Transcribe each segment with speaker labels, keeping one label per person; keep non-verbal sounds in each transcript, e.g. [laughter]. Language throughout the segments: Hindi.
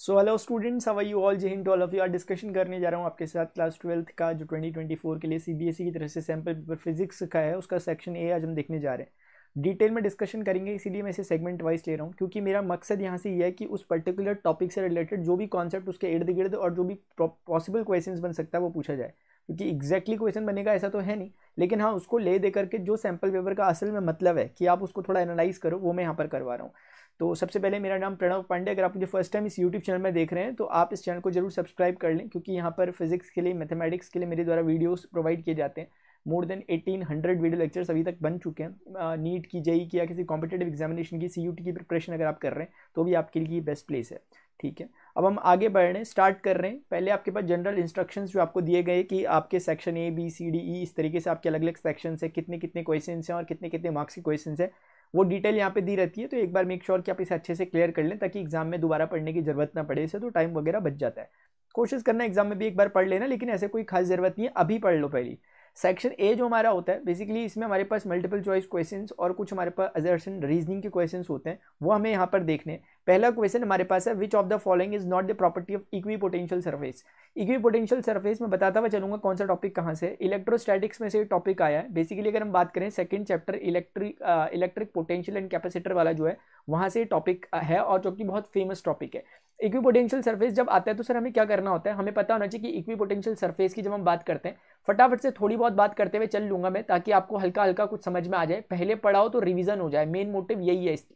Speaker 1: So hello students how are you all जय टू ऑल ऑफ़ यू आज डिस्कशन करने जा रहा हूँ आपके साथ क्लास ट्वेल्थ का, जो 2024 के लिए सीबीएसई e की तरफ़ से सैंपल पेपर फिजिक्स का है, उसका सेक्शन ए आज हम देखने जा रहे हैं। डिटेल में डिस्कशन करेंगे, इसीलिए मैं इसे सेगमेंट वाइज ले रहा हूँ, क्योंकि मेरा मकसद यहाँ से ये है कि उस पर्टिकुलर टॉपिक से रिलेटेड जो भी कॉन्सेप्ट उसके इर्द गिर्द और जो भी पॉसिबल क्वेश्चन बन सकता है, वो पूछा जाए। क्योंकि एग्जैक्टली क्वेश्चन बनेगा, ऐसा तो है नहीं, लेकिन हाँ उसको ले दे करके जो सैंपल पेपर का असल में मतलब है, कि आप उसको थोड़ा एनालाइज करो, वो मैं यहाँ पर करवा रहा हूँ। तो सबसे पहले मेरा नाम प्रणव पांडे, अगर आप मुझे फ़र्स्ट टाइम इस यूट्यूब चैनल में देख रहे हैं तो आप इस चैनल को ज़रूर सब्सक्राइब कर लें, क्योंकि यहाँ पर फिजिक्स के लिए मैथमेटिक्स के लिए मेरे द्वारा वीडियोस प्रोवाइड किए जाते हैं। More than eighteen hundred video lectures अभी तक बन चुके हैं। नीट की जई की या किसी कॉम्पिटेटिव एग्जामिनेशन की सी की प्रिपरेशन अगर आप कर रहे हैं तो भी आपके लिए बेस्ट प्लेस है। ठीक है? अब हम आगे बढ़ रहे हैं स्टार्ट कर रहे हैं। पहले आपके पास जनरल इंस्ट्रक्शंस जो आपको दिए गए कि आपके section A B C D E इस तरीके से आपके अलग अलग सेक्शन है कितने कितने क्वेश्चन हैं और कितने कितने मार्क्स के क्वेश्चन है। वो डिटेल यहाँ पे दी रहती है तो एक बार मेक श्योर कि आप इसे अच्छे से क्लियर कर लें, ताकि एग्ज़ाम में दोबारा पढ़ने की ज़रूरत ना पड़े इसे तो टाइम वगैरह बच जाता है। कोशिश करना एग्ज़ाम में भी एक बार पढ़ लेना, लेकिन ऐसे कोई खास ज़रूरत नहीं है, अभी पढ़ लो पहली। सेक्शन ए जो हमारा होता है बेसिकली इसमें हमारे पास मल्टीपल चॉइस क्वेश्चंस और कुछ हमारे पास अजर्सन रीजनिंग के क्वेश्चंस होते हैं, वो हमें यहाँ पर देखने पहला क्वेश्चन हमारे पास है which of the following is not the property of equipotential surface equipotential surface में बताता हुआ चलूँगा कौन सा टॉपिक कहाँ से इलेक्ट्रोस्टैटिक्स में से टॉपिक आया है। बेसिकली अगर हम बात करें second chapter electric electric potential and capacitor वाला जो है, वहाँ से टॉपिक है और जो कि बहुत फ़ेमस टॉपिक है। इक्वी सरफेस जब आता है तो सर हमें क्या करना होता है? हमें पता होना चाहिए कि इक्वी सरफेस की जब हम बात करते हैं, फटाफट से थोड़ी बहुत बात करते हुए चल लूँगा मैं ताकि आपको हल्का हल्का कुछ समझ में आ जाए। पहले पढ़ाओ तो रिविज़न हो जाए। मेन मोटिव यही है इस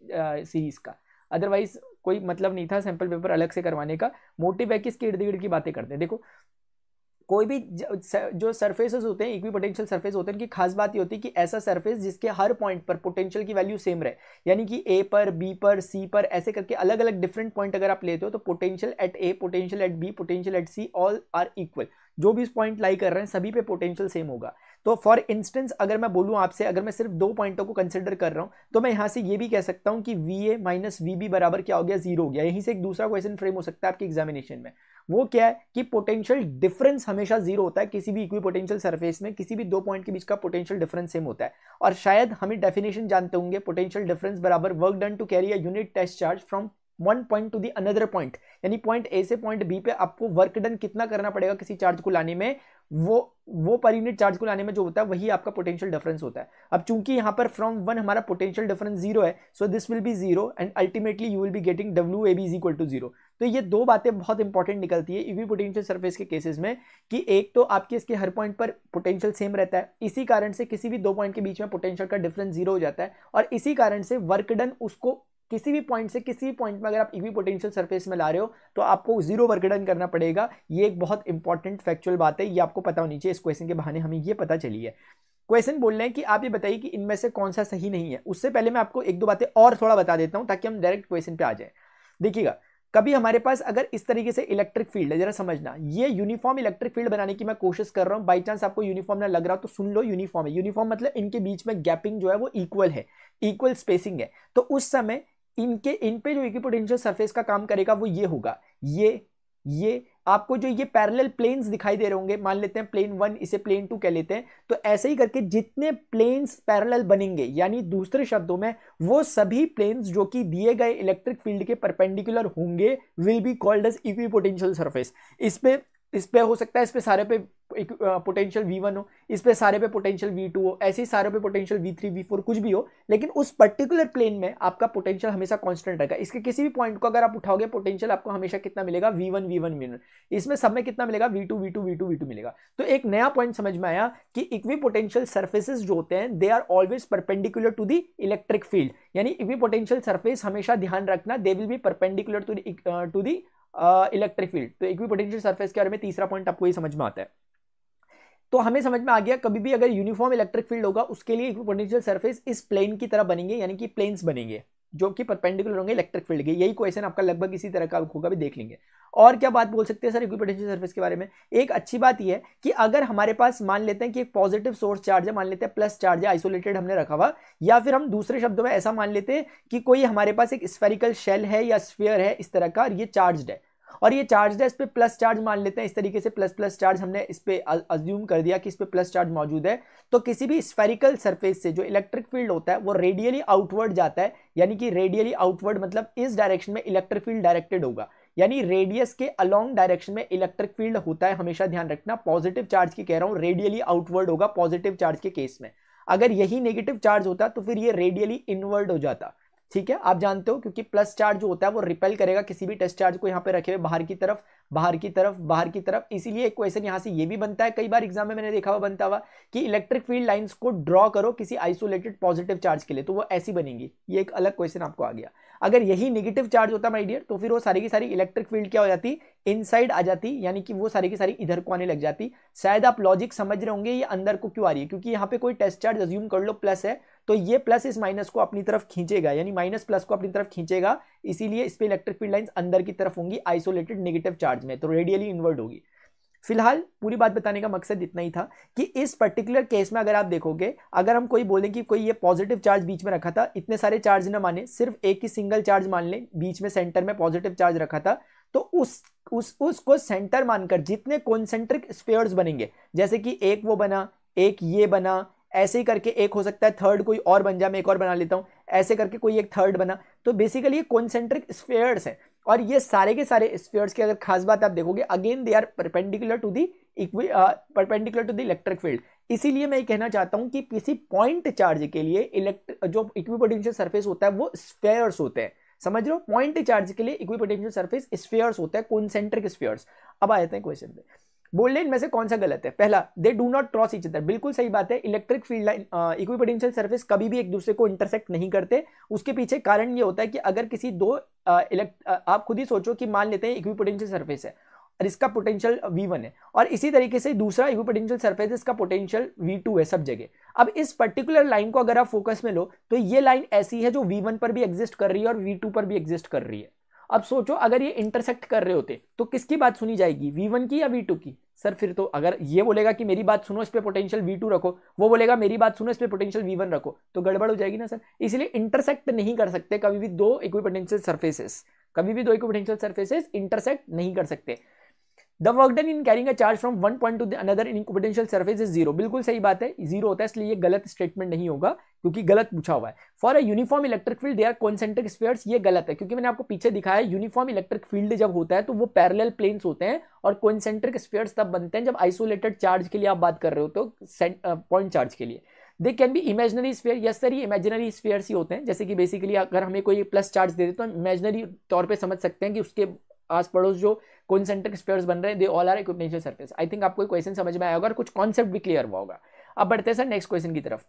Speaker 1: सीरीज़ का। अदरवाइज़ कोई मतलब नहीं था सैंपल पेपर अलग से करवाने का। मोटिव है कि इसके इर्द गिर्द की बातें करते हैं। देखो कोई भी जो सरफेसेस होते हैं इक्वी पोटेंशियल सरफेस होते हैं, उनकी खास बात ये होती है कि ऐसा सरफेस जिसके हर पॉइंट पर पोटेंशियल की वैल्यू सेम रहे। यानी कि ए पर बी पर सी पर, ऐसे करके अलग अलग डिफरेंट पॉइंट अगर आप लेते हो तो potential at A potential at B potential at C all are equal जो भी इस पॉइंट लाई कर रहे हैं, सभी पे पोटेंशियल सेम होगा। तो फॉर इंस्टेंस अगर मैं बोलूँ आपसे, अगर मैं सिर्फ़ दो पॉइंटों को कंसिडर कर रहा हूँ तो मैं यहाँ से ये भी कह सकता हूँ कि V A minus V B बराबर क्या हो गया? ज़ीरो हो गया। यहीं से एक दूसरा क्वेश्चन फ्रेम हो सकता है आपके एग्जामिनेशन में। वो क्या है कि पोटेंशियल डिफरेंस हमेशा ज़ीरो होता है, किसी भी इक्वी पोटेंशियल सर्फेस में, किसी भी दो पॉइंट के बीच का पोटेंशियल डिफरेंस सेम होता है। और शायद हमें डेफिनेशन जानते होंगे पोटेंशियल डिफरेंस बराबर work done to carry a unit test charge from one point to the another point यानी पॉइंट ए से पॉइंट बी पे आपको वर्क डन कितना करना पड़ेगा किसी चार्ज को लाने में? वो वो पर यूनिट चार्ज को लाने में जो होता है, वही आपका पोटेंशियल डिफरेंस होता है। अब चूँकि यहाँ पर फ्रॉम वन हमारा पोटेंशियल डिफरेंस ज़ीरो है so this will be zero and ultimately you will be getting W A B is equal to zero तो ये दो बातें बहुत इंपॉर्टेंट निकलती है ईवी पोटेंशियल सर्फेस के केसेस में कि एक तो आपके इसके हर पॉइंट पर पोटेंशियल सेम रहता है। इसी कारण से किसी भी दो पॉइंट के बीच में पोटेंशियल का डिफरेंस ज़ीरो हो जाता है और इसी कारण से वर्क डन उसको किसी भी पॉइंट से किसी भी पॉइंट में अगर आप इवी पोटेंशियल सरफेस में ला रहे हो तो आपको ज़ीरो वर्क डन करना पड़ेगा। ये एक बहुत इंपॉर्टेंट फैक्चुअल बात है, ये आपको पता होनी चाहिए। इस क्वेश्चन के बहाने हमें ये पता चली है। क्वेश्चन बोल रहे हैं कि आप ये बताइए कि इनमें से कौन सा सही नहीं है। उससे पहले मैं आपको एक दो बातें और थोड़ा बता देता हूँ ताकि हम डायरेक्ट क्वेश्चन पे आ जाए। देखिएगा, कभी हमारे पास अगर इस तरीके से इलेक्ट्रिक फ़ील्ड है, जरा समझना, ये यूनिफॉर्म इलेक्ट्रिक फ़ील्ड बनाने की मैं कोशिश कर रहा हूँ। बाई चांस आपको यूनिफॉर्म ना लग रहा तो सुन लो यूनिफॉर्म है। यूनिफॉर्म मतलब इनके बीच में गैपिंग जो है वो इक्वल है इक्वल स्पेसिंग है। तो उस समय इनके, इन पे जो इक्विपोटेंशियल सरफेस का काम करेगा, वो ये होगा। ये ये, आपको जो ये पैरेलल प्लेन्स दिखाई दे रहे होंगे, मान लेते हैं प्लेन वन इसे प्लेन टू कह लेते हैं तो ऐसे ही करके जितने प्लेन्स पैरेलल बनेंगे, यानी दूसरे शब्दों में, वो सभी प्लेन्स जो कि दिए गए इलेक्ट्रिक फ़ील्ड के परपेंडिकुलर होंगे will be called as equipotential surface इस पे इस पे हो सकता है, इस पे सारे पे पोटेंशियल वी वन हो, इस पे सारे पे पोटेंशियल वी टू हो, ऐसे ही सारे पे potential V three V four कुछ भी हो, लेकिन उस पर्टिकुलर प्लेन में आपका पोटेंशियल हमेशा कांस्टेंट रहेगा। इसके किसी भी पॉइंट को अगर आप उठाओगे पोटेंशियल आपको हमेशा कितना मिलेगा? V one V one V one इसमें सब में कितना मिलेगा? V two V two V two V two मिलेगा। तो एक नया पॉइंट समझ में आया कि इक्वी पोटेंशियल सर्फेसेस जो होते हैं they are always perpendicular to the electric field यानी इक्वी पोटेंशियल सर्फेस हमेशा ध्यान रखना they will be perpendicular to to the electric field तो इक्वी पोटेंशियल सर्फेस के बारे में तीसरा पॉइंट आपको ये समझ में आता है। तो हमें समझ में आ गया, कभी भी अगर यूनिफॉर्म इलेक्ट्रिक फ़ील्ड होगा, उसके लिए पोटेंशियल सर्फेस इस प्लेन की तरह बनेंगे, यानी कि प्लेन्स बनेंगे, जो कि परपेंडिकुलर होंगे इलेक्ट्रिक फ़ील्ड के। यही क्वेश्चन आपका लगभग इसी तरह का होगा, भी देख लेंगे। और क्या बात बोल सकते हैं सर इक्विपोटेंशियल सरफेस के बारे में? एक अच्छी बात यह है कि अगर हमारे पास मान लेते हैं कि एक पॉजिटिव सोर्स चार्ज है, मान लेते हैं प्लस चार्ज है आइसोलेटेड हमने रखा हुआ, या फिर हम दूसरे शब्दों में ऐसा मान लेते हैं कि कोई हमारे पास एक स्फेरिकल शेल है या स्फीयर है, इस तरह का ये चार्ज है। और ये चार्ज है, इस पर प्लस चार्ज मान लेते हैं। इस तरीके से प्लस प्लस चार्ज हमने इस पर अज्यूम कर दिया कि इस पर प्लस चार्ज मौजूद है। तो किसी भी स्फेरिकल सरफेस से जो इलेक्ट्रिक फ़ील्ड होता है, वो रेडियली आउटवर्ड जाता है। यानी कि रेडियली आउटवर्ड मतलब इस डायरेक्शन में इलेक्ट्रिक फ़ील्ड डायरेक्टेड होगा। यानी रेडियस के अलोंग डायरेक्शन में इलेक्ट्रिक फ़ील्ड होता है, हमेशा ध्यान रखना। पॉजिटिव चार्ज की कह रहा हूँ रेडियली आउटवर्ड होगा पॉजिटिव चार्ज के केस में। अगर यही नेगेटिव चार्ज होता तो फिर ये रेडियली इनवर्ड हो जाता। ठीक है? आप जानते हो, क्योंकि प्लस चार्ज जो होता है, वो रिपेल करेगा किसी भी टेस्ट चार्ज को यहाँ पे रखे हुए बाहर की तरफ़, बाहर की तरफ़, बाहर की तरफ़। इसीलिए एक क्वेश्चन यहाँ से ये भी बनता है। कई बार एग्ज़ाम में मैंने देखा हुआ बनता हुआ कि इलेक्ट्रिक फ़ील्ड लाइन्स को ड्रॉ करो किसी आइसोलेटेड पॉजिटिव चार्ज के लिए तो वो ऐसी बनेगी। ये एक अलग क्वेश्चन आपको आ गया। अगर यही नेगेटिव चार्ज होता माई डियर तो फिर वो सारी की सारी इलेक्ट्रिक फ़ील्ड क्या हो जाती? इनसाइड आ जाती, यानी कि वो सारी की सारी इधर को आने लग जाती। शायद आप लॉजिक समझ रहे होंगे, ये अंदर को क्यों आ रही है? क्योंकि यहाँ पे कोई टेस्ट चार्ज अज्यूम कर लो प्लस है तो ये प्लस इस माइनस को अपनी तरफ़ खींचेगा, यानी माइनस प्लस को अपनी तरफ़ खींचेगा, इसीलिए इस पर इलेक्ट्रिक फ़ील्ड लाइंस अंदर की तरफ़ होंगी आइसोलेटेड नेगेटिव चार्ज में तो रेडियली इन्वर्ट होगी। फ़िलहाल पूरी बात बताने का मकसद इतना ही था कि इस पर्टिकुलर केस में अगर आप देखोगे, अगर हम कोई बोलें कि कोई ये पॉजिटिव चार्ज बीच में रखा था, इतने सारे चार्ज ना माने, सिर्फ़ एक ही सिंगल चार्ज मान लें, बीच में सेंटर में पॉजिटिव चार्ज रखा था तो उस उस, उसको सेंटर मानकर जितने कॉन्सेंट्रिक स्पेयर्स बनेंगे, जैसे कि एक वो बना, एक ये बना ऐसे ही करके एक हो सकता है थर्ड कोई और बन जाए, मैं एक और बना लेता हूँ। ऐसे करके कोई एक थर्ड बना। तो बेसिकली ये कॉन्सेंट्रिक स्फेयर्स है। और ये सारे के सारे स्फेयर्स की अगर खास बात आप देखोगे again they are perpendicular to the equi perpendicular to the electric field इसीलिए मैं ये कहना चाहता हूँ कि किसी पॉइंट चार्ज के लिए इलेक्ट्रिक जो इक्विपोटेंशियल सरफेस होता है, वो स्फेयर्स होते हैं। समझ रहे हो? पॉइंट चार्ज के लिए इक्विपोटेंशियल सरफेस स्फेयर्स होता है कॉन्सेंट्रिक स्फेयर्स अब आ जाते हैं क्वेश्चन पे। बोल्ड इनमें से कौन सा गलत है? पहला they do not cross each other बिल्कुल सही बात है। Electric field line equipotential surface कभी भी एक दूसरे को इंटरसेक्ट नहीं करते। उसके पीछे कारण ये होता है कि अगर किसी दो इलेक्ट आप खुद ही सोचो कि मान लेते हैं इक्विपोटेंशियल सर्फेस है और इसका पोटेंशियल V1 है और इसी तरीके से दूसरा इक्विपोटेंशियल सरफेस इसका पोटेंशियल V2 है सब जगह। अब इस पर्टिकुलर लाइन को अगर आप फोकस में लो तो ये लाइन ऐसी है जो V1 पर भी एग्जिस्ट कर रही है और V2 पर भी एग्जिस्ट कर रही है। अब सोचो, अगर ये इंटरसेक्ट कर रहे होते तो किसकी बात सुनी जाएगी? वी वन की या वी टू की? सर, फिर तो अगर ये बोलेगा कि मेरी बात सुनो, इस पे पोटेंशियल वी टू रखो, वो बोलेगा मेरी बात सुनो, इस पे पोटेंशियल वी वन रखो तो गड़बड़ हो जाएगी ना सर? इसलिए इंटरसेक्ट नहीं कर सकते, कभी भी दो इक्विपोटेंशियल सर्फेसेस कभी भी दो इक्विपोटेंशियल सर्फेसेस इंटरसेक्ट नहीं कर सकते। The work done in carrying a charge from one point to another in potential surface is zero बिल्कुल सही बात है ज़ीरो होता है, इसलिए ये गलत स्टेटमेंट नहीं होगा, क्योंकि गलत पूछा हुआ है। For a uniform electric field they are concentric spheres ये गलत है, क्योंकि मैंने आपको पीछे दिखाया यूनिफॉर्म इलेक्ट्रिक फ़ील्ड जब होता है तो वो पैरेलल प्लेन्स होते हैं, और कॉन्सेंट्रिक स्फेयर्स तब बनते हैं जब आइसोलेटेड चार्ज के लिए आप बात कर रहे हो तो पॉइंट चार्ज के लिए। They can be imaginary sphere yes sir ये इमेजनरी स्फेयर्स ही होते हैं, जैसे कि बेसिकली अगर हमें कोई प्लस चार्ज दे दे तो हम इमेजनरी तौर पे समझ सकते हैं कि उसके आस पड़ोस जो कॉन्सेंट्रिक स्पेयर्स बन रहे हैं they all are equipotential surface I think आपको क्वेश्चन समझ में आया होगा और कुछ कॉन्सेप्ट भी क्लियर हुआ होगा. अब बढ़ते हैं सर नेक्स्ट क्वेश्चन की तरफ़.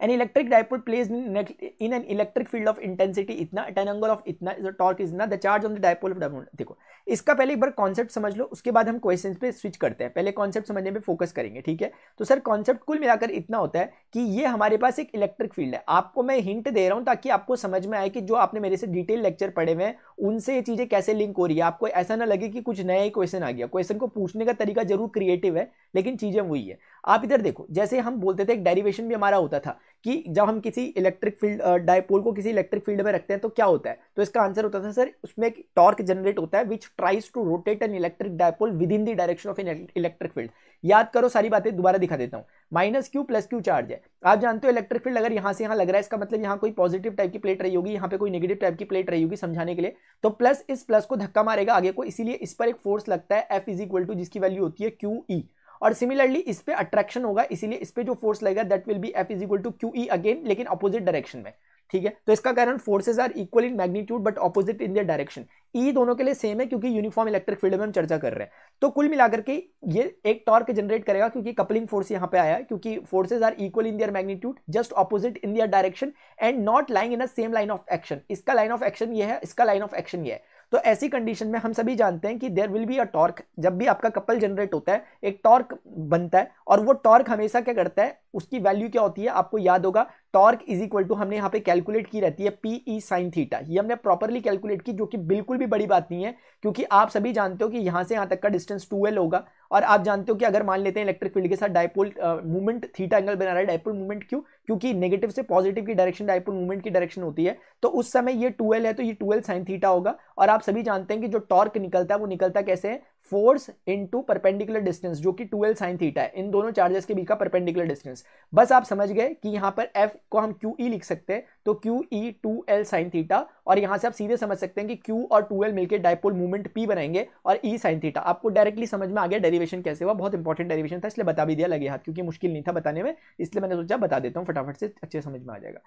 Speaker 1: Electric dipole placed in, in an electric field of intensity इतना at an angle of इतना torque is इतना the charge on the dipole of dipole देखो इसका पहले एक बार कॉन्सेप्ट समझ लो उसके बाद हम क्वेश्चन पे स्विच करते हैं. पहले कॉन्सेप्ट समझने पे फोकस करेंगे ठीक है? तो सर कॉन्सेप्ट कुल मिलाकर इतना होता है कि ये हमारे पास एक इलेक्ट्रिक फ़ील्ड है। आपको मैं हिंट दे रहा हूँ ताकि आपको समझ में आए कि जो आपने मेरे से डिटेल लेक्चर पढ़े हुए हैं, उनसे ये चीज़ें कैसे लिंक हो रही है। आपको ऐसा ना लगे कि कुछ नया ही क्वेश्चन आ गया। क्वेश्चन को पूछने का तरीका ज़रूर क्रिएटिव है, लेकिन चीज़ें वही है। आप इधर देखो, जैसे हम बोलते थे एक डेरिवेशन भी हमारा होता था। कि जब हम किसी इलेक्ट्रिक फ़ील्ड डायपोल को किसी इलेक्ट्रिक फ़ील्ड में रखते हैं तो क्या होता है? तो इसका आंसर होता था, सर, उसमें एक टॉर्क जनरेट होता है which tries to rotate an electric dipole with in the direction of an electric field याद करो सारी बातें, दोबारा दिखा देता हूँ। Minus Q plus Q charge है। आप जानते हो इलेक्ट्रिक फ़ील्ड अगर यहाँ से यहाँ लग रहा है, इसका मतलब यहाँ कोई पॉजिटिव टाइप की प्लेट रही होगी, यहाँ पे कोई नेगेटिव टाइप की प्लेट रही होगी समझाने के लिए तो प्लस इस प्लस को धक्का मारेगा आगे को, इसीलिए इस पर एक फोर्स लगता है एफ़ इज़ इक्वल टू जिसकी वैल्यू होती है क्यू ई और सिमिलरली इस पर अट्रैक्शन होगा, इसीलिए इस पे जो फोर्स लगेगा that will be F is equal to Q E again लेकिन अपोजिट डायरेक्शन में, ठीक है? तो इसका कारण forces are equal in magnitude but opposite in their direction E दोनों के लिए सेम है, क्योंकि यूनिफॉर्म इलेक्ट्रिक फ़ील्ड में हम चर्चा कर रहे हैं। तो कुल मिलाकर के ये एक टॉर्क जनरेट करेगा, क्योंकि कपलिंग फोर्स यहाँ पे आया है, क्योंकि forces are equal in their magnitude just opposite in their direction and not lying in a same line of action इसका लाइन ऑफ़ एक्शन ये है, इसका लाइन ऑफ़ एक्शन ये है। तो ऐसी कंडीशन में हम सभी जानते हैं कि there will be a torque जब भी आपका कपल जनरेट होता है, एक टॉर्क बनता है और वो टॉर्क हमेशा क्या करता है? उसकी वैल्यू क्या होती है? आपको याद होगा टॉर्क इज़ इक्वल टू हमने यहाँ पे कैलकुलेट की रहती है पी ई साइन थीटा ये हमने प्रॉपरली कैलकुलेट की, जो कि बिल्कुल भी बड़ी बात नहीं है, क्योंकि आप सभी जानते हो कि यहाँ से यहाँ तक का डिस्टेंस टू होगा। और आप जानते हो कि अगर मान लेते हैं इलेक्ट्रिक फ़ील्ड के साथ डायपोल मूवमेंट थीटा एंगल बना रहा है डायपोल मूवमेंट क्यों? क्योंकि नेगेटिव से पॉजिटिव की डायरेक्शन डायपोल मूवमेंट की डायरेक्शन होती है। तो उस समय ये टूएल है तो ये टूएल साइन थीटा होगा। और आप सभी जानते हैं कि जो टॉर्क निकलता है, वो निकलता कैसे है? फोर्स इनटू परपेंडिकुलर डिस्टेंस, जो कि टू एल साइन थीटा है। इन दोनों चार्जेस के बीच का परपेंडिकुलर डिस्टेंस बस आप समझ गए कि यहाँ पर एफ़ को हम क्यू ई लिख सकते हैं तो Q E two L sine theta और यहाँ से आप सीधे समझ सकते हैं कि क्यू और टू एल मिलकर डायपोल मूवमेंट पी बनाएँगे और ई साइन थीटा आपको डायरेक्टली समझ में आ गया डेरिवेशन कैसे हुआ, बहुत इंपॉर्टेंट डेरिवेशन था, इसलिए बता भी दिया लगे हाथ, क्योंकि मुश्किल नहीं था बताने में, इसलिए मैंने सोचा बता देता हूँ, फटाफट से अच्छे समझ में आ जाएगा।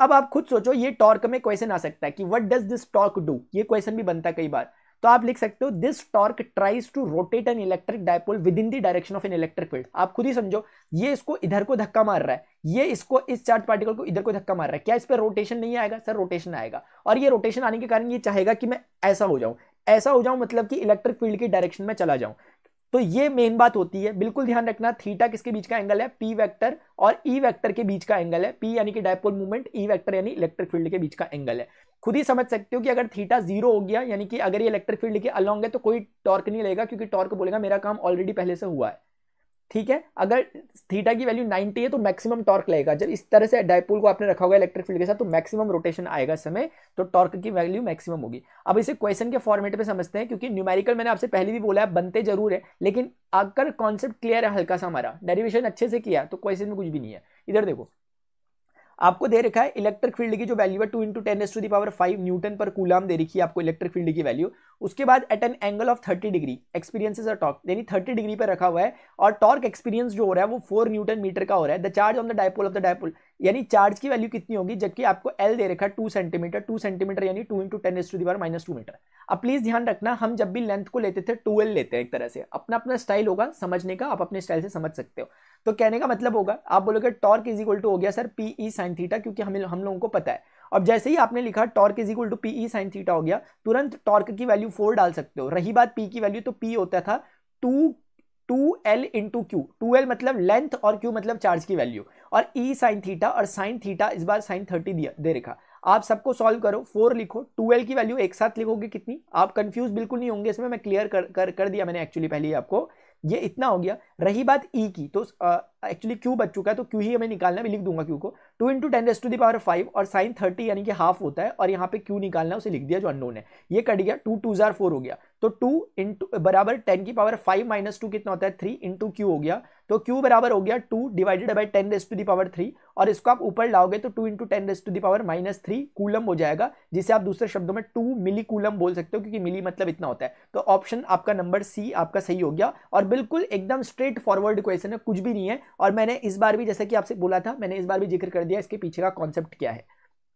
Speaker 1: अब आप खुद सोचो, ये टॉर्क में क्वेश्चन आ सकता है कि what does this torque do ये क्वेश्चन भी बनता कई बार। तो आप लिख सकते हो this torque tries to rotate an electric dipole with in the direction of an electric field आप खुद ही समझो, ये इसको इधर को धक्का मार रहा है, ये इसको इस चार्ज पार्टिकल को इधर को धक्का मार रहा है। क्या इस पर रोटेशन नहीं आएगा? सर रोटेशन आएगा। और ये रोटेशन आने के कारण ये चाहेगा कि मैं ऐसा हो जाऊँ। ऐसा हो जाऊँ मतलब कि इलेक्ट्रिक फ़ील्ड की डायरेक्शन में चला जाऊँ। तो ये मेन बात होती है। बिल्कुल ध्यान रखना थीटा किसके बीच का एंगल है? पी वेक्टर और ई e वेक्टर के बीच का एंगल है। पी यानी कि डायपोल मूवमेंट ई वेक्टर यानी इलेक्ट्रिक फ़ील्ड के बीच का एंगल है। खुद ही समझ सकते हो कि अगर थीटा ज़ीरो हो गया, यानी कि अगर ये इलेक्ट्रिक फ़ील्ड के अलॉन्ग है तो कोई टॉर्क नहीं लेगा, क्योंकि टॉर्क बोलेगा, मेरा काम ऑलरेडी पहले से हुआ है। ठीक है? अगर थीटा की वैल्यू 90 है तो मैक्सिमम टॉर्क लगेगा जब इस तरह से डायपोल को आपने रखा होगा इलेक्ट्रिक फ़ील्ड के साथ तो मैक्सिमम रोटेशन आएगा समय तो टॉर्क की वैल्यू मैक्सिमम होगी। अब इसे क्वेश्चन के फॉर्मेट में समझते हैं, क्योंकि न्यूमेरिकल मैंने आपसे पहले भी बोला है, बनते ज़रूर है, लेकिन अगर कॉन्सेप्ट क्लियर है, हल्का सा हमारा। डेरिवेशन अच्छे से किया तो क्वेश्चन में कुछ भी नहीं है। इधर देखो। आपको दे रखा है इलेक्ट्रिक फ़ील्ड की जो वैल्यू है two into ten S to the power five newton per coulomb दे रखी है आपको इलेक्ट्रिक फ़ील्ड की वैल्यू उसके बाद at an angle of thirty degree experience a torque यानी थर्टी डिग्री पर रखा हुआ है और टॉर्क एक्सपीरियंस जो हो रहा है वो फोर न्यूटन मीटर का हो रहा है। The charge on the dipole of the dipole यानी चार्ज की वैल्यू कितनी होगी? जबकि आपको एल दे रखा है टू सेंटीमीटर टू सेंटीमीटर यानी two into ten S to the power minus two metre अब प्लीज़ ध्यान रखना, हम जब भी लेंथ को लेते थे ट्वेल्व लेते हैं एक तरह से। अपना अपना स्टाइल होगा समझने का, आप अपने स्टाइल से समझ सकते हो। तो कहने का मतलब होगा आप बोलोगे टॉर्क इज़ इक्वल टू हो गया sir P E sine theta क्योंकि हमें हम लोगों को पता है। अब जैसे ही आपने लिखा torque is equal to P E sine theta हो गया तुरंत टॉर्क की वैल्यू फोर डाल सकते हो। रही बात पी की वैल्यू तो पी होता था two two L into Q two L मतलब लेंथ और क्यू मतलब चार्ज की वैल्यू और ई साइन थीटा और साइन थीटा इस बार साइन थर्टी दिया दे रखा। आप सबको सॉल्व करो फोर लिखो ट्वेल्व की वैल्यू एक साथ लिखोगे कितनी? आप कंफ्यूज बिल्कुल नहीं होंगे इसमें मैं क्लियर कर कर, कर दिया मैंने एक्चुअली पहले ही आपको। ये इतना हो गया। रही बात ई e की तो एक्चुअली क्यू बच चुका है तो क्यू ही हमें निकालना है, मैं लिख दूँगा क्यू को। Two into ten raise to the power five और साइन थर्टी यानी कि हाफ़ होता है, और यहाँ पे क्यू निकालना है, उसे लिख दिया जो अननोन है। ये कट गया टू टू जार फोर हो गया। तो टू इंटू बराबर टेन की पावर फाइव माइनस टू कितना होता है? थ्री इंटू क्यू हो गया। तो क्यू बराबर हो गया two divided by ten raise to the power three और इसको आप ऊपर लाओगे तो two into ten raise to the power minus three coulomb हो जाएगा, जिसे आप दूसरे शब्दों में टू मिली कूलम बोल सकते हो, क्योंकि मिली मतलब इतना होता है। तो ऑप्शन आपका नंबर सी आपका सही हो गया और बिल्कुल एकदम स्ट्रेट फॉरवर्ड क्वेश्चन है, कुछ भी नहीं है। और मैंने इस बार भी, जैसे कि आपसे बोला था, मैंने इस बार भी ज़िक्र कर दिया, इसके पीछे का कॉन्सेप्ट क्या है।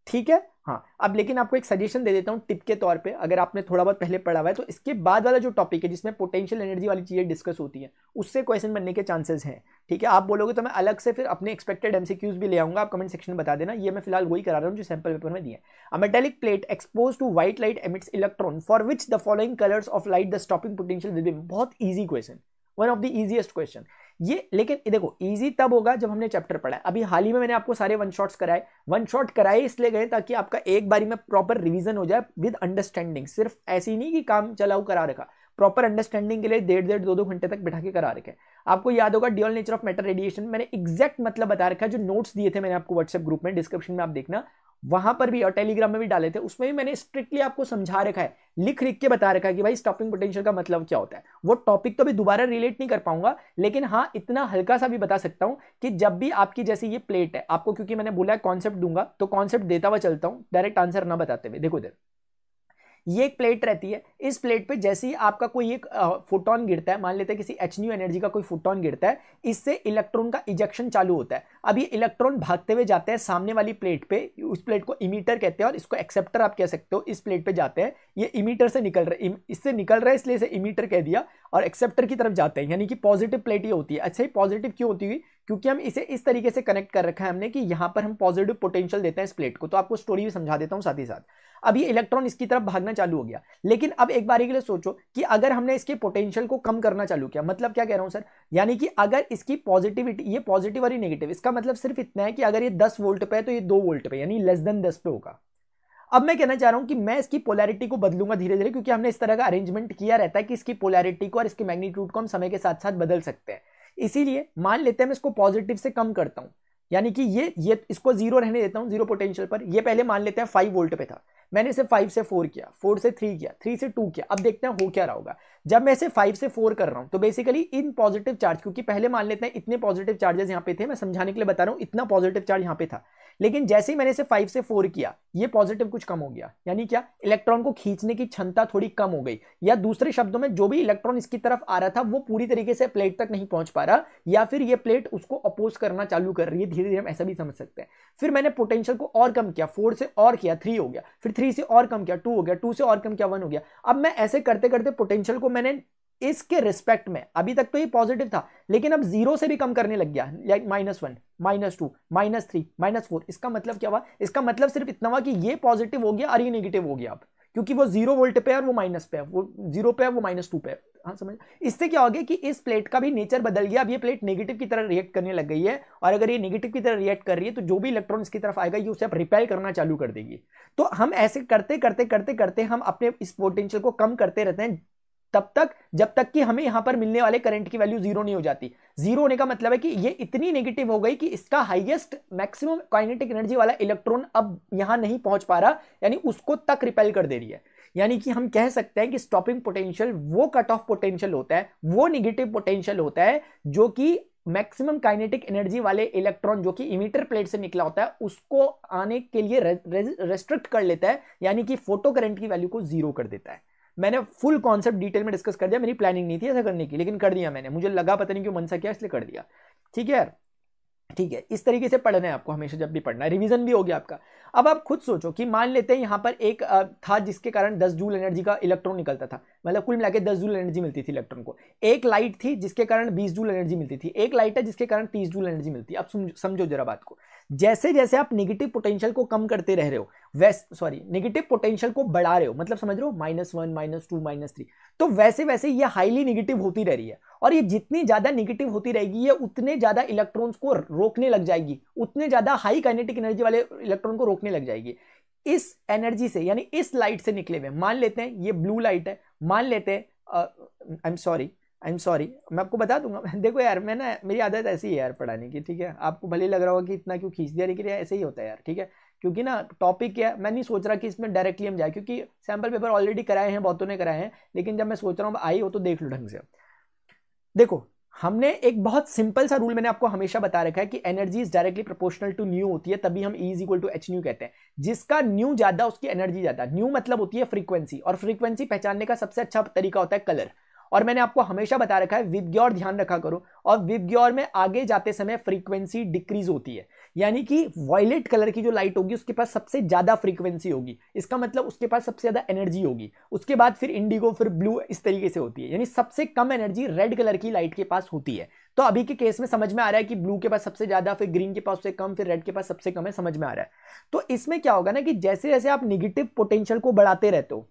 Speaker 1: ठीक है? हाँ। अब लेकिन आपको एक सजेशन दे देता हूँ टिप के तौर पे। अगर आपने थोड़ा बहुत पहले पढ़ा हुआ है तो इसके बाद वाला जो टॉपिक है, जिसमें पोटेंशियल एनर्जी वाली चीज़ें डिस्कस होती है, उससे क्वेश्चन बनने के चांसेस हैं। ठीक है? आप बोलोगे तो मैं अलग से फिर अपने एक्सपेक्टेड एमसीक्यूज भी ले आऊँगा। आप कमेंट सेक्शन में बता देना। ये मैं फ़िलहाल वही करा रहा हूँ जो सैंपल पेपर में दिए a metallic plate expose to white light emits electron for which the following colours of light the stopping potential will be बहुत easy question one of the easiest question ये, लेकिन देखो इजी तब होगा जब हमने चैप्टर पढ़ा है। अभी हाल ही में मैंने आपको सारे वन शॉट्स कराए। वन शॉट कराए इसलिए गए ताकि आपका एक बारी में प्रॉपर रिवीजन हो जाए विद अंडरस्टैंडिंग सिर्फ़ ऐसी नहीं कि काम चलाऊ करा रखा। प्रॉपर अंडरस्टैंडिंग के लिए डेढ़ डेढ़ दो दो घंटे तक बैठा के करा रखे। आपको याद होगा dual nature of matter radiation मैंने एक्जैक्ट मतलब बता रखा है जो नोट्स दिए थे मैंने आपको व्हाट्सएप ग्रुप में डिस्क्रिप्शन में आप देखना। वहाँ पर भी और टेलीग्राम में भी डाले थे, उसमें भी मैंने स्ट्रिक्टली आपको समझा रखा है, लिख लिख के बता रखा है कि भाई स्टॉपिंग पोटेंशियल का मतलब क्या होता है। वो टॉपिक तो भी दोबारा रिलेट नहीं कर पाऊँगा, लेकिन हाँ इतना हल्का सा भी बता सकता हूँ कि जब भी आपकी जैसी ये प्लेट है, आपको क्योंकि मैंने बोला है कॉन्सेप्ट दूँगा तो कॉन्सेप्ट देता हुआ चलता हूँ डायरेक्ट आंसर ना बताते हुए। देखो इधर। ये एक प्लेट रहती है। इस प्लेट पे जैसे ही आपका कोई एक फोटोन गिरता है, मान लेते हैं किसी एच न्यू एनर्जी का कोई फोटोन गिरता है, इससे इलेक्ट्रॉन का इजेक्शन चालू होता है। अब ये इलेक्ट्रॉन भागते हुए जाते हैं सामने वाली प्लेट पे, उस प्लेट को इमीटर कहते हैं और इसको एक्सेप्टर आप कह सकते हो, इस प्लेट पे जाते हैं। ये इमीटर से निकल रहे इससे निकल रहा है, इसलिए इसे इमीटर कह दिया और एक्सेप्टर की तरफ़ जाते हैं। यानी कि पॉजिटिव प्लेट ही होती है। अच्छा ही पॉजिटिव क्यों होती हुई? क्योंकि हम इसे इस तरीके से कनेक्ट कर रखा है हमने कि यहाँ पर हम पॉजिटिव पोटेंशियल देते हैं इस प्लेट को। तो आपको स्टोरी भी समझा देता हूँ साथ ही साथ। अब ये इलेक्ट्रॉन इसकी तरफ़ भागना चालू हो गया। लेकिन अब एक बारी के लिए सोचो कि अगर हमने इसके पोटेंशियल को कम करना चालू किया मतलब क्या कह रहा हूँ सर? यानी कि अगर इसकी पॉजिटिविटी ये पॉजिटिव और नेगेटिव इसका मतलब सिर्फ़ इतना है कि अगर ये दस वोल्ट पे है तो ये दो वोल्ट पे, यानी लेस देन दस पे होगा। अब मैं कहना चाह रहा हूँ कि मैं इसकी पोलैरिटी को बदलूँगा धीरे धीरे क्योंकि हमने इस तरह का अरेंजमेंट किया रहता है कि इसकी पोलैरिटी को और इसके मैग्नीट्यूड को हम समय के साथ साथ बदल सकते हैं। इसीलिए मान लेते हैं मैं इसको पॉजिटिव से कम करता हूँ। यानी कि ये ये, इसको ज़ीरो रहने देता हूँ ज़ीरो पोटेंशियल पर। ये पहले मान लेते हैं फाइव वोल्ट पे था। मैंने इसे फाइव से फोर किया फोर से थ्री किया थ्री से टू किया। अब देखते हैं हो क्या रहा होगा। जब मैं इसे फाइव से फोर कर रहा हूँ तो बेसिकली इन पॉजिटिव चार्ज क्योंकि पहले मान लेते हैं इतने पॉजिटिव चार्जेस यहाँ पे थे, मैं समझाने के लिए बता रहा हूँ, इतना पॉजिटिव चार्ज यहाँ पे था। लेकिन जैसे ही मैंने इसे फाइव से फोर किया, ये पॉजिटिव कुछ कम हो गया। यानी क्या? इलेक्ट्रॉन को खींचने की क्षमता थोड़ी कम हो गई। या दूसरे शब्दों में, जो भी इलेक्ट्रॉन इसकी तरफ़ आ रहा था, वो पूरी तरीके से प्लेट तक नहीं पहुँच पा रहा, या फिर ये प्लेट उसको अपोज करना चालू कर रही है धीरे धीरे हम ऐसा भी समझ सकते हैं। फिर मैंने पोटेंशियल को और कम किया फोर से और किया थ्री हो गया। फिर थ्री से और कम किया टू हो गया टू से और कम किया वन हो गया। अब मैं ऐसे करते करते पोटेंशियल को मैंने इसके रिस्पेक्ट में, अभी तक तो ये पॉजिटिव था, लेकिन अब ज़ीरो से भी कम करने लग गया like minus one minus two minus three minus four इसका मतलब क्या हुआ? इसका मतलब सिर्फ़ इतना हुआ कि ये पॉजिटिव हो गया और ये नेगेटिव हो गया अब। क्योंकि वो ज़ीरो वोल्ट पे है और वो माइनस पे है। वो ज़ीरो पे है, वो माइनस टू पे है। हाँ समझ इससे क्या हो गया कि इस प्लेट का भी नेचर बदल गया। अब ये प्लेट नेगेटिव की तरह रिएक्ट करने लग गई है और अगर ये नेगेटिव की तरह रिएक्ट कर रही है तो जो भी इलेक्ट्रॉन इसकी तरफ़ आएगा, ये उसे अब रिपेल करना चालू कर देगी। तो हम ऐसे करते करते करते करते हम अपने इस पोटेंशियल को कम करते रहते हैं तब तक, जब तक कि हमें यहाँ पर मिलने वाले करंट की वैल्यू ज़ीरो नहीं हो जाती। ज़ीरो होने का मतलब है कि ये इतनी नेगेटिव हो गई कि इसका हाईएस्ट मैक्सिमम काइनेटिक एनर्जी वाला इलेक्ट्रॉन अब यहाँ नहीं पहुँच पा रहा, यानी उसको तक रिपेल कर दे रही है। यानी कि हम कह सकते हैं कि स्टॉपिंग पोटेंशियल वो कट ऑफ़ पोटेंशियल होता है, वो निगेटिव पोटेंशियल होता है, जो कि मैक्सिमम काइनेटिक एनर्जी वाले इलेक्ट्रॉन जो कि इमीटर प्लेट से निकला होता है, उसको आने के लिए रेस्ट्रिक्ट कर लेता है, यानी कि फ़ोटो करंट की वैल्यू को ज़ीरो कर देता है। मैंने फुल कॉन्सेप्ट डिटेल में डिस्कस कर दिया, मेरी प्लानिंग नहीं थी ऐसा करने की, लेकिन कर दिया मैंने। मुझे लगा पता नहीं क्यों मनसा किया, इसलिए कर दिया। ठीक है? यार ठीक है, इस तरीके से पढ़ना है आपको, हमेशा जब भी पढ़ना है। रिवीजन भी हो गया आपका। अब आप खुद सोचो कि मान लेते हैं यहाँ पर एक था जिसके कारण 10 जूल एनर्जी का इलेक्ट्रॉन निकलता था। मतलब कुल मिला के दस जूल एनर्जी मिलती थी इलेक्ट्रॉन को। एक लाइट थी जिसके कारण 20 जूल एनर्जी मिलती थी। एक लाइट है जिसके कारण 30 जूल एनर्जी मिलती है। अब समझो जरा बात को। जैसे जैसे आप निगेटिव पोटेंशियल को कम करते रह रहे हो, वैस सॉरी निगेटिव पोटेंशियल को बढ़ा रहे हो मतलब समझ रहे हो minus one minus two minus three तो वैसे वैसे ये हाईली निगेटिव होती रह रही है। और ये जितनी ज़्यादा निगेटिव होती रहेगी, ये उतने ज़्यादा इलेक्ट्रॉन्स को रोकने लग जाएगी। उतने ज़्यादा हाई काइनेटिक एनर्जी वाले इलेक्ट्रॉन को रोकने लग जाएगी। इस एनर्जी से, यानी इस लाइट से निकले हुए मान लेते हैं, ये ब्लू लाइट है। मान लेते हैं I am sorry I am sorry मैं आपको बता दूँगा। [laughs] देखो यार, मैं ना, मेरी आदत ऐसी है यार पढ़ाने की, ठीक है? आपको भले लग रहा होगा कि इतना क्यों खींच दिया, लेकिन ऐसे ही होता है यार, ठीक है? क्योंकि ना टॉपिक क्या, मैं नहीं सोच रहा कि इसमें डायरेक्टली हम जाए, क्योंकि सैंपल पेपर ऑलरेडी कराए हैं, बहुतों ने कराए हैं, लेकिन जब मैं सोच रहा हूँ आई हो तो देख लो ढंग से। देखो हमने एक बहुत सिंपल सा रूल मैंने आपको हमेशा बता रखा है कि energy is directly proportional to nu होती है, तभी हम E is equal to H nu कहते हैं। जिसका न्यू ज़्यादा, उसकी एनर्जी ज़्यादा। न्यू मतलब होती है फ्रीक्वेंसी और फ्रीक्वेंसी पहचानने का सबसे अच्छा तरीका होता है कलर और मैंने आपको हमेशा बता रखा है विदग्योर ध्यान रखा करो, और विदग्योर में आगे जाते समय फ्रीक्वेंसी डिक्रीज होती है। यानी कि वॉयलेट कलर की जो लाइट होगी, उसके पास सबसे ज़्यादा फ्रीक्वेंसी होगी। इसका मतलब उसके पास सबसे ज़्यादा एनर्जी होगी। उसके बाद फिर इंडिगो फिर ब्लू इस तरीके से होती है। यानी सबसे कम एनर्जी रेड कलर की लाइट के पास होती है। तो अभी के केस में समझ में आ रहा है कि ब्लू के पास सबसे ज़्यादा, फिर ग्रीन के पास से कम, फिर रेड के पास सबसे कम है, समझ में आ रहा है। तो इसमें क्या होगा ना कि जैसे जैसे आप निगेटिव पोटेंशियल को बढ़ाते रहते हो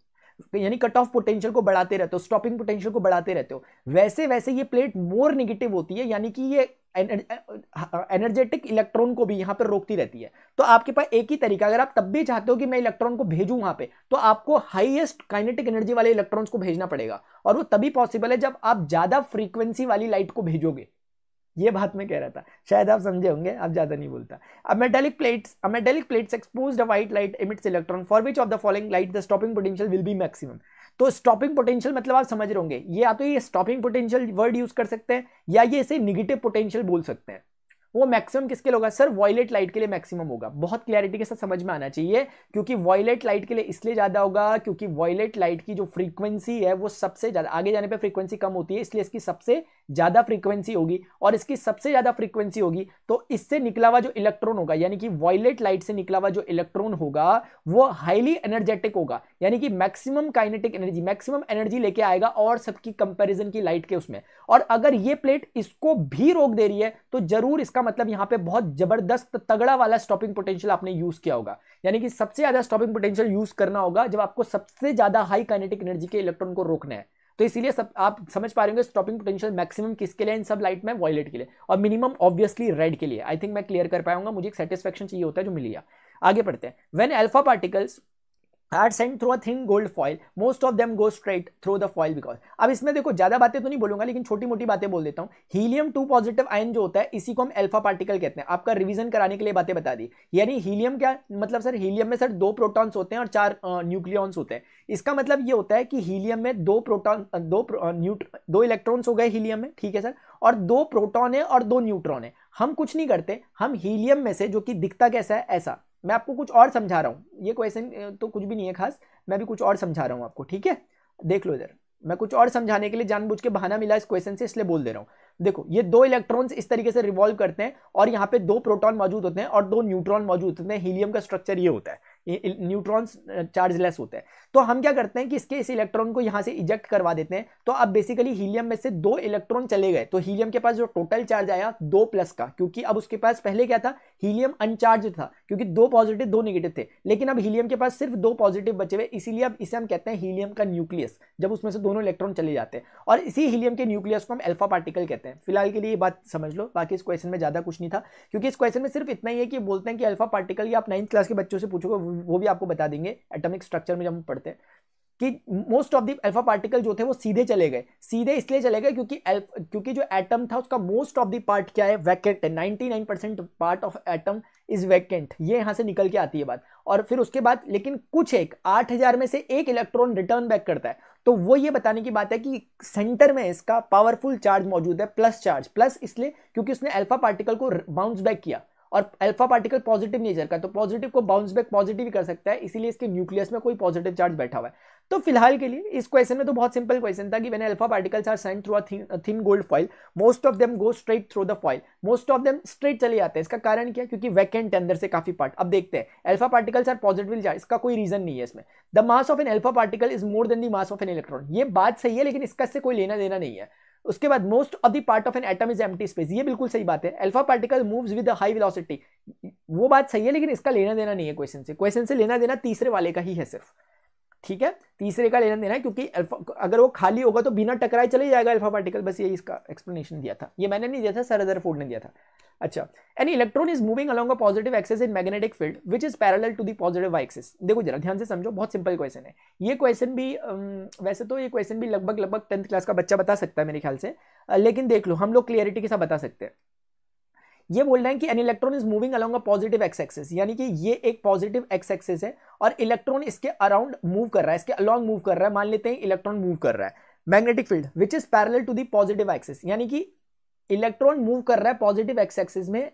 Speaker 1: यानी कट ऑफ़ पोटेंशियल को बढ़ाते रहते हो स्टॉपिंग पोटेंशियल को बढ़ाते रहते हो। वैसे वैसे ये प्लेट मोर निगेटिव होती है, यानी कि ये एनर्जेटिक इलेक्ट्रॉन को भी यहाँ पर रोकती रहती है। तो आपके पास एक ही तरीका, अगर आप तब भी चाहते हो कि मैं इलेक्ट्रॉन को भेजूं वहाँ पे तो आपको हाईएस्ट काइनेटिक एनर्जी वाले इलेक्ट्रॉन्स को भेजना पड़ेगा। और वो तभी पॉसिबल है जब आप ज़्यादा फ्रीक्वेंसी वाली लाइट को भेजोगे। ये बात मैं कह रहा था। शायद आप समझे होंगे, आप ज़्यादा नहीं बोलता। अब metallic plates a metallic plates exposed a white light emits electron for which of the following light the stopping potential will be maximum तो स्टॉपिंग पोटेंशियल मतलब आप समझ रहे होंगे, ये या तो ये स्टॉपिंग पोटेंशियल वर्ड यूज़ कर सकते हैं, या ये इसे निगेटिव पोटेंशियल बोल सकते हैं। वो मैक्सिमम किसके लिए होगा? सर वॉयलेट लाइट के लिए मैक्सिमम होगा। बहुत क्लैरिटी के साथ समझ में आना चाहिए, क्योंकि वॉयलेट लाइट के लिए इसलिए ज़्यादा होगा, क्योंकि वॉयलेट लाइट की जो फ्रीक्वेंसी है, वो सबसे ज़्यादा, आगे जाने पे फ्रीक्वेंसी कम होती है, इसलिए इसकी सबसे ज़्यादा फ्रीक्वेंसी होगी और इसकी सबसे ज़्यादा फ्रीक्वेंसी होगी तो इससे निकला हुआ जो इलेक्ट्रॉन होगा, यानी कि वॉयलेट लाइट से निकला हुआ जो इलेक्ट्रॉन होगा, वो हाईली एनर्जेटिक होगा, यानी कि maximum kinetic energy maximum energy लेके आएगा और सबकी कंपेरिजन की लाइट के उसमें। और अगर ये प्लेट इसको भी रोक दे रही है तो ज़रूर इसका मतलब यहाँ पे बहुत ज़बरदस्त तगड़ा वाला स्टॉपिंग पोटेंशियल आपने यूज़ किया होगा। यानी कि सबसे ज़्यादा स्टॉपिंग पोटेंशियल यूज़ करना होगा जब आपको सबसे ज़्यादा हाई काइनेटिक एनर्जी के इलेक्ट्रॉन को रोकना है। तो इसीलिए सब आप समझ पा रहे होंगे स्टॉपिंग पोटेंशियल मैक्सिमम किसके लिए इन सब लाइट में वॉयलेट के लिए। और मिनिमम ऑब्वियसली रेड के लिए। आई थिंक मैं क्लियर कर पाऊँगा मुझे एक सेटिस्फेक्शन चाहिए होता है जो मिली आगे पढ़ते हैं। When alpha particles are sent through a thin gold foil, most of them go straight through the foil because. अब इसमें देखो, ज़्यादा बातें तो नहीं बोलूँगा, लेकिन छोटी मोटी बातें बोल देता हूँ। हीलियम टू पॉजिटिव आयन जो होता है, इसी को हम अल्फ़ा पार्टिकल कहते हैं। आपका रिवीजन कराने के लिए बातें बता दी। यानी हीलियम क्या मतलब सर, हीलियम में सर दो प्रोटॉन्स होते हैं और चार न्यूक्लियॉन्स होते हैं। इसका मतलब ये होता है कि हीलियम में दो प्रोटॉन दो न्यूट, दो इलेक्ट्रॉन्स हो गए हीलियम में, ठीक है सर? और दो प्रोटॉन है और दो न्यूट्रॉन है। हम कुछ नहीं करते, हम हीलियम में से, जो कि दिखता कैसा है, ऐसा। मैं आपको कुछ और समझा रहा हूँ। ये क्वेश्चन तो कुछ भी नहीं है खास। मैं भी कुछ और समझा रहा हूँ आपको, ठीक है? देख लो इधर। मैं कुछ और समझाने के लिए जानबूझ के बहाना मिला इस क्वेश्चन से, इसलिए बोल दे रहा हूँ। देखो, ये दो इलेक्ट्रॉन्स इस तरीके से रिवॉल्व करते हैं और यहाँ पे दो प्रोटॉन मौजूद होते हैं और दो न्यूट्रॉन मौजूद होते हैं। हीलियम का स्ट्रक्चर ये होता है। न्यूट्रॉन्स चार्जलेस होते हैं। तो हम क्या करते हैं कि इसके इस इलेक्ट्रॉन को यहाँ से इजेक्ट करवा देते हैं। तो अब बेसिकली हीलियम में से दो इलेक्ट्रॉन चले गए। तो हीलियम के पास जो टोटल चार्ज आया, दो प्लस का, क्योंकि अब उसके पास पहले क्या था? हीलियम अनचार्ज था, क्योंकि दो पॉजिटिव दो निगेटिव थे। लेकिन अब हीलियम के पास सिर्फ़ दो पॉजिटिव बचे हुए, इसीलिए अब इसे हम कहते हैं हीलियम का न्यूक्लियस जब उसमें से दोनों इलेक्ट्रॉन चले जाते हैं। और इसी हीलियम के न्यूक्लियस को हम अल्फ़ा पार्टिकल कहते हैं। फ़िलहाल के लिए ये बात समझ लो, बाकी इस क्वेश्चन में ज़्यादा कुछ नहीं था, क्योंकि इस क्वेश्चन में सिर्फ़ इतना ही है कि बोलते हैं कि अल्फ़ा पार्टिकल या आप नाइन्थ क्लास के बच्चों से पूछोगे वो भी आपको बता देंगे एटॉमिक स्ट्रक्चर में जब हम पढ़ते हैं, कि most of the alpha particle जो थे वो सीधे चले गए। सीधे इसलिए चले गए क्योंकि क्योंकि जो एटम था उसका मोस्ट ऑफ़ द पार्ट क्या है? वैकेंट है। 99 percent part of atom is vacant ये यहाँ से निकल के आती है बात। और फिर उसके बाद, लेकिन कुछ एक 8000 में से एक इलेक्ट्रॉन रिटर्न बैक करता है। तो वो ये बताने की बात है कि सेंटर में इसका पावरफुल चार्ज मौजूद है प्लस चार्ज प्लस इसलिए क्योंकि उसने अल्फ़ा पार्टिकल को बाउंस बैक किया। और अल्फ़ा पार्टिकल पॉजिटिव नेचर का तो पॉजिटिव को बाउंस बैक पॉजिटिव ही कर सकता है, इसीलिए इसके न्यूक्लियस में कोई पॉजिटिव चार्ज बैठा हुआ है। तो फ़िलहाल के लिए इस क्वेश्चन में तो बहुत सिंपल क्वेश्चन था कि when alpha particles are sent through a thin gold foil most of them go straight through the foil most of them straight चले जाते हैं। इसका कारण क्या? क्योंकि वैकेंट है अंदर से काफ़ी पार्ट अब देखते हैं alpha particles are positive charge इसका कोई रीजन नहीं है इसमें। The mass of an alpha particle is more than the mass of an electron ये बात सही है, लेकिन इसका इससे कोई लेना देना नहीं है। उसके बाद most of the part of an atom is empty space ये बिल्कुल सही बात है. Alpha particle moves with high velocity वो बात सही है, लेकिन इसका लेना देना नहीं है क्वेश्चन से. क्वेश्चन से लेना देना तीसरे वाले का ही है सिर्फ़. ठीक है? तीसरे का लेना देना है क्योंकि अल्फ़ा अगर वो खाली होगा तो बिना टकराए चले जाएगा अल्फ़ा पार्टिकल बस ये इसका एक्सप्लेनेशन दिया था। ये मैंने नहीं दिया था सर अदर फोर्ड ने दिया था। अच्छा an electron is moving along a positive axis in magnetic field which is parallel to the positive Y axis देखो जरा, ध्यान से समझो, बहुत सिंपल क्वेश्चन है। ये क्वेश्चन भी वैसे तो ये क्वेश्चन भी लगभग लगभग टेंथ क्लास का बच्चा बता सकता है मेरे ख्याल से। लेकिन देख लो, हम लोग क्लियरिटी के साथ बता सकते हैं। ये बोल रहे हैं कि an electron is moving along a positive X axis यानी कि ये एक पॉजिटिव एक्स एक्सिस है और इलेक्ट्रॉन इसके अराउंड मूव कर रहा है, इसके अलॉन्ग मूव कर रहा है। मान लेते हैं इलेक्ट्रॉन मूव कर रहा है। Magnetic field which is parallel to the positive axis यानी कि इलेक्ट्रॉन मूव कर रहा है पॉजिटिव एक्स एक्सिस में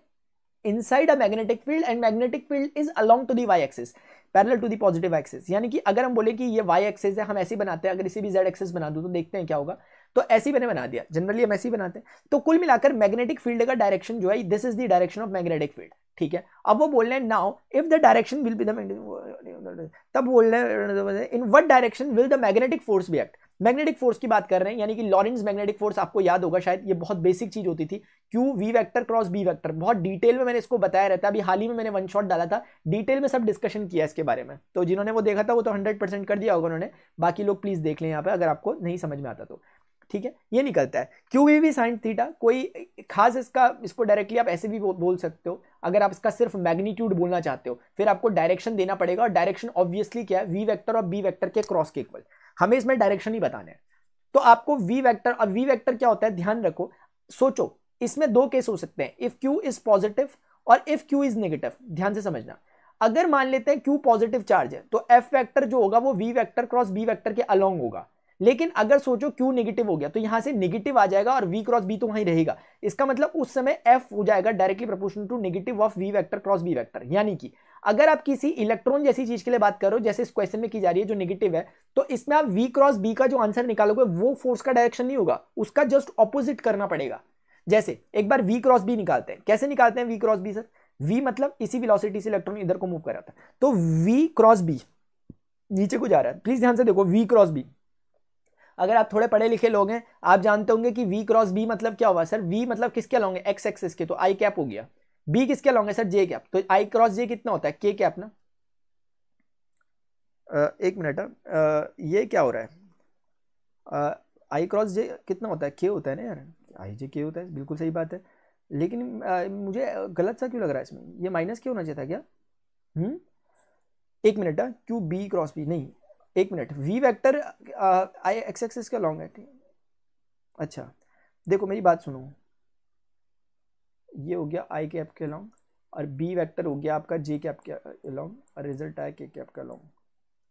Speaker 1: inside a magnetic field and magnetic field is along to the Y axis parallel to the positive axis यानी कि अगर हम बोले कि ये वाई एक्सेस है, हम ऐसे बनाते हैं, अगर इसे भी जेड एक्सेस बना दो तो देखते हैं क्या होगा। तो ऐसे ही मैंने बना दिया। जनरली हम ऐसे ही बनाते हैं। तो कुल मिलाकर मैग्नेटिक फ़ील्ड का डायरेक्शन जो है this is the direction of magnetic field ठीक है? अब वो बोल रहे हैं now if the direction will be the तब बोल रहे हैं in what direction will the magnetic force be act magnetic force की बात कर रहे हैं, यानी कि लॉरेंस मैग्नेटिक फोर्स आपको याद होगा, शायद ये बहुत बेसिक चीज़ होती थी। Q V vector cross B vector बहुत डिटेल में मैंने इसको बताया रहता है। अभी हाल ही में मैंने वन शॉट डाला था। डिटेल में सब डिस्कशन किया इसके बारे में। तो जिन्होंने वो देखा था, वो तो हंड्रेड परसेंट कर दिया होगा उन्होंने। बाकी लोग प्लीज़ देख लें यहाँ पे, अगर आपको नहीं समझ में आता तो। ठीक है? ये निकलता है। Q V V sine theta कोई खास इसका, इसको डायरेक्टली आप ऐसे भी बोल सकते हो। अगर आप इसका सिर्फ़ मैग्नीट्यूड बोलना चाहते हो, फिर आपको डायरेक्शन देना पड़ेगा और डायरेक्शन ऑब्वियसली क्या है? वी वेक्टर और बी वेक्टर के क्रॉस के इक्वल हमें इसमें डायरेक्शन ही बताने हैं। तो आपको वी वेक्टर और वी वेक्टर क्या होता है? ध्यान रखो। सोचो, इसमें दो केस हो सकते हैं। इफ़ क्यू इज़ पॉजिटिव और इफ़ क्यू इज़ नेगेटिव ध्यान से समझना। अगर मान लेते हैं क्यू पॉजिटिव चार्ज है तो एफ़ वेक्टर जो होगा वो V vector cross B vector के अलोंग होगा। लेकिन अगर सोचो क्यू नेगेटिव हो गया तो यहाँ से नेगेटिव आ जाएगा और वी क्रॉस बी तो वहीं रहेगा। इसका मतलब उस समय एफ़ हो जाएगा directly proportional to negative of V vector cross B vector यानी कि अगर आप किसी इलेक्ट्रॉन जैसी चीज़ के लिए बात करो, जैसे इस क्वेश्चन में की जा रही है जो नेगेटिव है तो इसमें आप वी क्रॉस बी का जो आंसर निकालोगे, वो फोर्स का डायरेक्शन नहीं होगा, उसका जस्ट ऑपोजिट करना पड़ेगा। जैसे, एक बार वी क्रॉस बी निकालते हैं। कैसे निकालते हैं V cross B sir V मतलब इसी वेलोसिटी से इलेक्ट्रॉन इधर को मूव कर रहा था। तो वी क्रॉस बी नीचे को जा रहा है। प्लीज़ ध्यान से देखो वी क्रॉस बी अगर आप थोड़े पढ़े लिखे लोग हैं आप जानते होंगे कि वी क्रॉस बी मतलब क्या हुआ? सर वी मतलब किसके लॉन्ग है? एक्स एक्सिस के तो आई कैप हो गया। बी किसके लॉन्ग है? सर जे कैप तो आई क्रॉस जे कितना होता है? के कैप ना? एक मिनट ये क्या हो रहा है? आई क्रॉस जे कितना होता है? के होता है ना यार। आई जे के होता है बिल्कुल सही बात है। लेकिन आ, मुझे गलत सा क्यों लग रहा है इसमें? ये माइनस क्यों होना चाहिए था क्या? हम्म? एक minute Q B cross B नहीं। एक minute V vector I X axis का लॉन्ग है अच्छा देखो मेरी बात सुनो। ये हो गया आई कैप के लॉन्ग और बी वेक्टर हो गया आपका जे कैप के लॉन्ग और रिज़ल्ट आया के कैप का लॉन्ग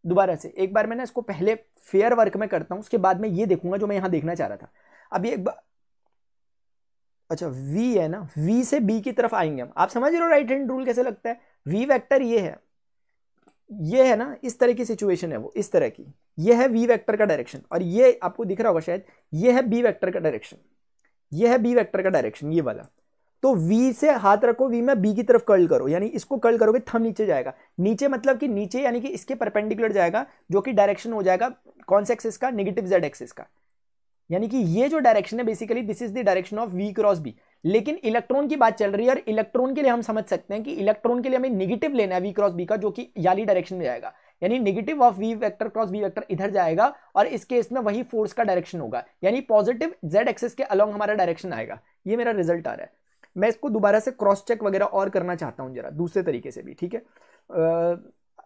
Speaker 1: दोबारा से, एक बार मैंने इसको पहले फेयर वर्क में करता हूँ, उसके बाद में ये देखूँगा जो मैं यहाँ देखना चाह रहा था। अब ये एक बार अच्छा v है ना? V से b की तरफ़ आएँगे हम। आप समझ रहे हो राइट हैंड रूल कैसे लगता है? V वेक्टर ये है। ये है ना, इस तरह की सिचुएशन है वो, इस तरह की। ये है वी वेक्टर का डायरेक्शन और ये आपको दिख रहा होगा शायद, ये है बी वेक्टर का डायरेक्शन ये है बी वेक्टर का डायरेक्शन ये वाला। तो वी से हाथ रखो वी में बी की तरफ़ कर्ल करो, यानी इसको कर्ल करोगे थम नीचे जाएगा। नीचे मतलब कि नीचे, यानी कि इसके परपेंडिकुलर जाएगा, जो कि डायरेक्शन हो जाएगा, कौन से एक्सिस का? नेगेटिव जेड एक्सिस का। यानी कि ये जो डायरेक्शन है basically this is the direction of V cross B लेकिन इलेक्ट्रॉन की बात चल रही है और इलेक्ट्रॉन के लिए हम समझ सकते हैं कि इलेक्ट्रॉन के लिए हमें निगेटिव लेना है वी क्रॉस बी का, जो कि याली डायरेक्शन में जाएगा। यानी negative of V vector cross B vector इधर जाएगा और इस केस में वही फोर्स का डायरेक्शन होगा। यानी पॉजिटिव जेड एक्सिस के अलॉन्ग हमारा डायरेक्शन आएगा। ये मेरा रिज़ल्ट आ रहा है। मैं इसको दोबारा से क्रॉस चेक वगैरह और करना चाहता हूँ जरा, दूसरे तरीके से भी, ठीक है?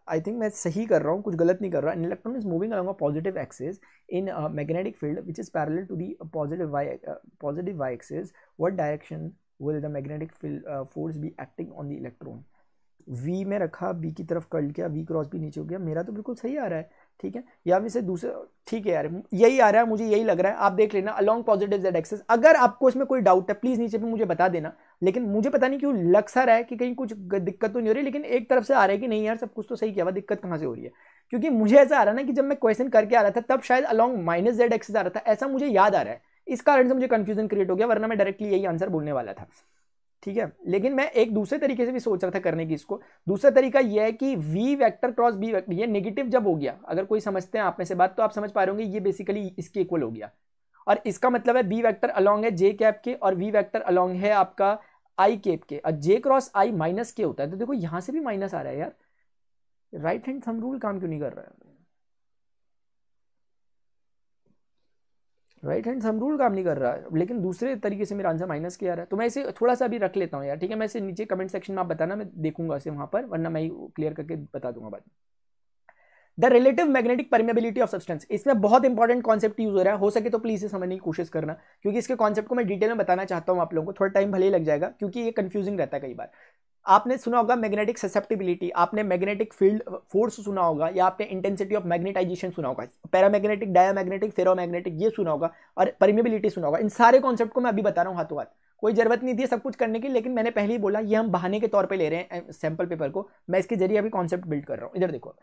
Speaker 1: आई थिंक मैं सही कर रहा हूँ, कुछ गलत नहीं कर रहा। An electron is moving along a positive axis in magnetic field which is parallel to the positive Y positive Y axis what direction will the magnetic field force be acting on the electron V में रखा बी की तरफ़ कर्ल किया वी क्रॉस भी नीचे हो गया। मेरा तो बिल्कुल सही आ रहा है। ठीक है? या मैं से दूसरे ठीक है यार, यही आ रहा है, मुझे यही लग रहा है। आप देख लेना अलॉन्ग पॉजिटिव जेड एक्सेस अगर आपको इसमें कोई डाउट है प्लीज़ नीचे पे मुझे बता देना। लेकिन मुझे पता नहीं क्यों लग सा रहा है कि कहीं कुछ दिक्कत तो नहीं हो रही, लेकिन एक तरफ़ से आ रहा है कि नहीं यार, सब कुछ तो सही किया हुआ, दिक्कत कहाँ से हो रही है? क्योंकि मुझे ऐसा आ रहा ना कि जब मैं क्वेश्चन करके आ रहा था, तब शायद अलॉन्ग माइनस जेड एक्सेस आ रहा था, ऐसा मुझे याद आ रहा है। इस कारण से मुझे कंफ्यूजन क्रिएट हो गया, वरना मैं डायरेक्टली यही आंसर बोलने वाला था। ठीक है? लेकिन मैं एक दूसरे तरीके से भी सोच रहा था करने की इसको। दूसरा तरीका यह है कि V vector cross B vector ये नेगेटिव जब हो गया, अगर कोई समझते हैं आप में से बात तो आप समझ पा रहे होंगे ये बेसिकली इसके इक्वल हो गया। और इसका मतलब है बी वेक्टर अलॉन्ग है जे कैप के और वी वेक्टर अलॉन्ग है आपका आई केप के। और जे क्रॉस आई माइनस के होता है। तो देखो यहाँ से भी माइनस आ रहा है यार। राइट हैंड थम रूल काम क्यों नहीं कर रहा है? राइट हैंड सम रूल काम नहीं कर रहा। है लेकिन दूसरे तरीके से मेरा आंसर माइनस किया रहा। है तो मैं इसे थोड़ा सा अभी रख लेता हूँ यार। ठीक है? मैं इसे नीचे कमेंट सेक्शन में आप बताना, मैं देखूँगा इसे वहाँ पर, वरना मैं क्लियर करके बता दूँगा बाद में। The relative magnetic permeability of substance इसमें बहुत इंपॉर्टेंट कॉन्सेप्ट यूज़ हो रहा है। हो सके तो प्लीज़ इसे समझने की कोशिश करना। क्योंकि इसके कॉन्सेप्ट को मैं डिटेल में बताना चाहता हूँ आप लोगों को। थोड़ा टाइम भले ही लग जाएगा, क्योंकि ये कंफ्यूजिंग रहता है कई बार। आपने सुना होगा मैग्नेटिक ससेप्टिबिलिटी आपने मैग्नेटिक फ़ील्ड फोर्स सुना होगा, या आपने इंटेंसिटी ऑफ़ मैग्नेटाइजेशन सुना होगा पैरामैग्नेटिक डायामैग्नेटिक फेरोमैग्नेटिक ये सुना होगा, और परमेबिलिटी सुना होगा। इन सारे कॉन्सेप्ट को मैं अभी बता रहा हूँ हाथों हाथ। कोई ज़रूरत नहीं थी सब कुछ करने की, लेकिन मैंने पहले ही बोला, ये हम बहाने के तौर पर ले रहे हैं सैंपल पेपर को। मैं इसके ज़रिए अभी कॉन्सेप्ट बिल्ड कर रहा हूँ। इधर देखो।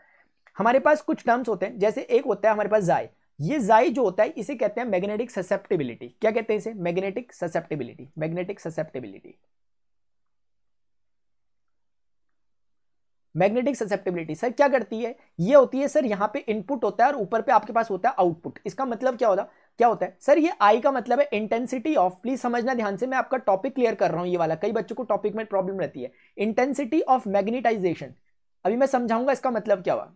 Speaker 1: हमारे पास कुछ टर्म्स होते हैं, जैसे एक होता है हमारे पास जाय ये जाई जो होता है, इसे कहते हैं मैग्नेटिक ससेप्टिबिलिटी क्या कहते हैं इसे? Magnetic susceptibility magnetic susceptibility magnetic susceptibility, sir क्या करती है? ये होती है, सर, यहाँ पे इनपुट होता है और ऊपर पे आपके पास होता है आउटपुट। इसका मतलब क्या होता क्या होता है? सर, ये आई का मतलब है इंटेंसिटी ऑफ़ प्लीज़ समझना ध्यान से, मैं आपका टॉपिक क्लियर कर रहा हूँ, ये वाला। कई बच्चों को टॉपिक में प्रॉब्लम रहती है। इंटेंसिटी ऑफ़ मैग्नेटाइजेशन अभी मैं समझाऊँगा इसका मतलब क्या हुआ।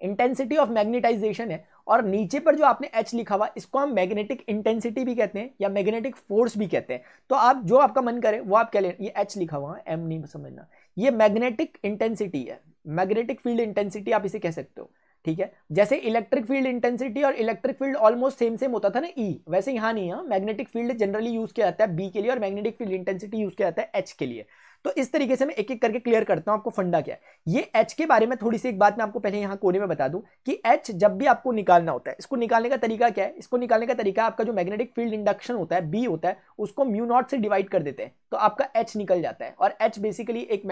Speaker 1: इंटेंसिटी ऑफ़ मैग्नेटाइजेशन है, और नीचे पर जो आपने एच लिखा हुआ, इसको हम मैग्नेटिक इंटेंसिटी भी कहते हैं, या मैग्नेटिक फोर्स भी कहते हैं। तो आप, जो आपका मन करे, वो आप कह लें। ये एच लिखा हुआ एम नहीं समझना। ये मैग्नेटिक इंटेंसिटी है। मैग्नेटिक फ़ील्ड इंटेंसिटी आप इसे कह सकते हो ठीक है? जैसे इलेक्ट्रिक फ़ील्ड इंटेंसिटी और electric field almost same same होता था ना ई e, वैसे यहाँ नहीं है मैग्नेटिक फ़ील्ड जनरली यूज़ किया जाता है बी के लिए और मैग्नेटिक फ़ील्ड इंटेंसिटी यूज़ किया जाता है एच के लिए। तो इस तरीके से मैं एक एक करके क्लियर करता हूँ आपको फंडा क्या है। ये एच के बारे में थोड़ी सी एक बात मैं आपको पहले यहाँ कोने में बता दूँ कि एच जब भी आपको निकालना होता है, इसको निकालने का तरीका क्या है? इसको निकालने का तरीका आपका जो मैग्नेटिक फ़ील्ड इंडक्शन होता है बी होता है, उसको म्यू नॉट से डिवाइड कर देते हैं तो आपका एच निकल जाता है। और एच बेसिकली एक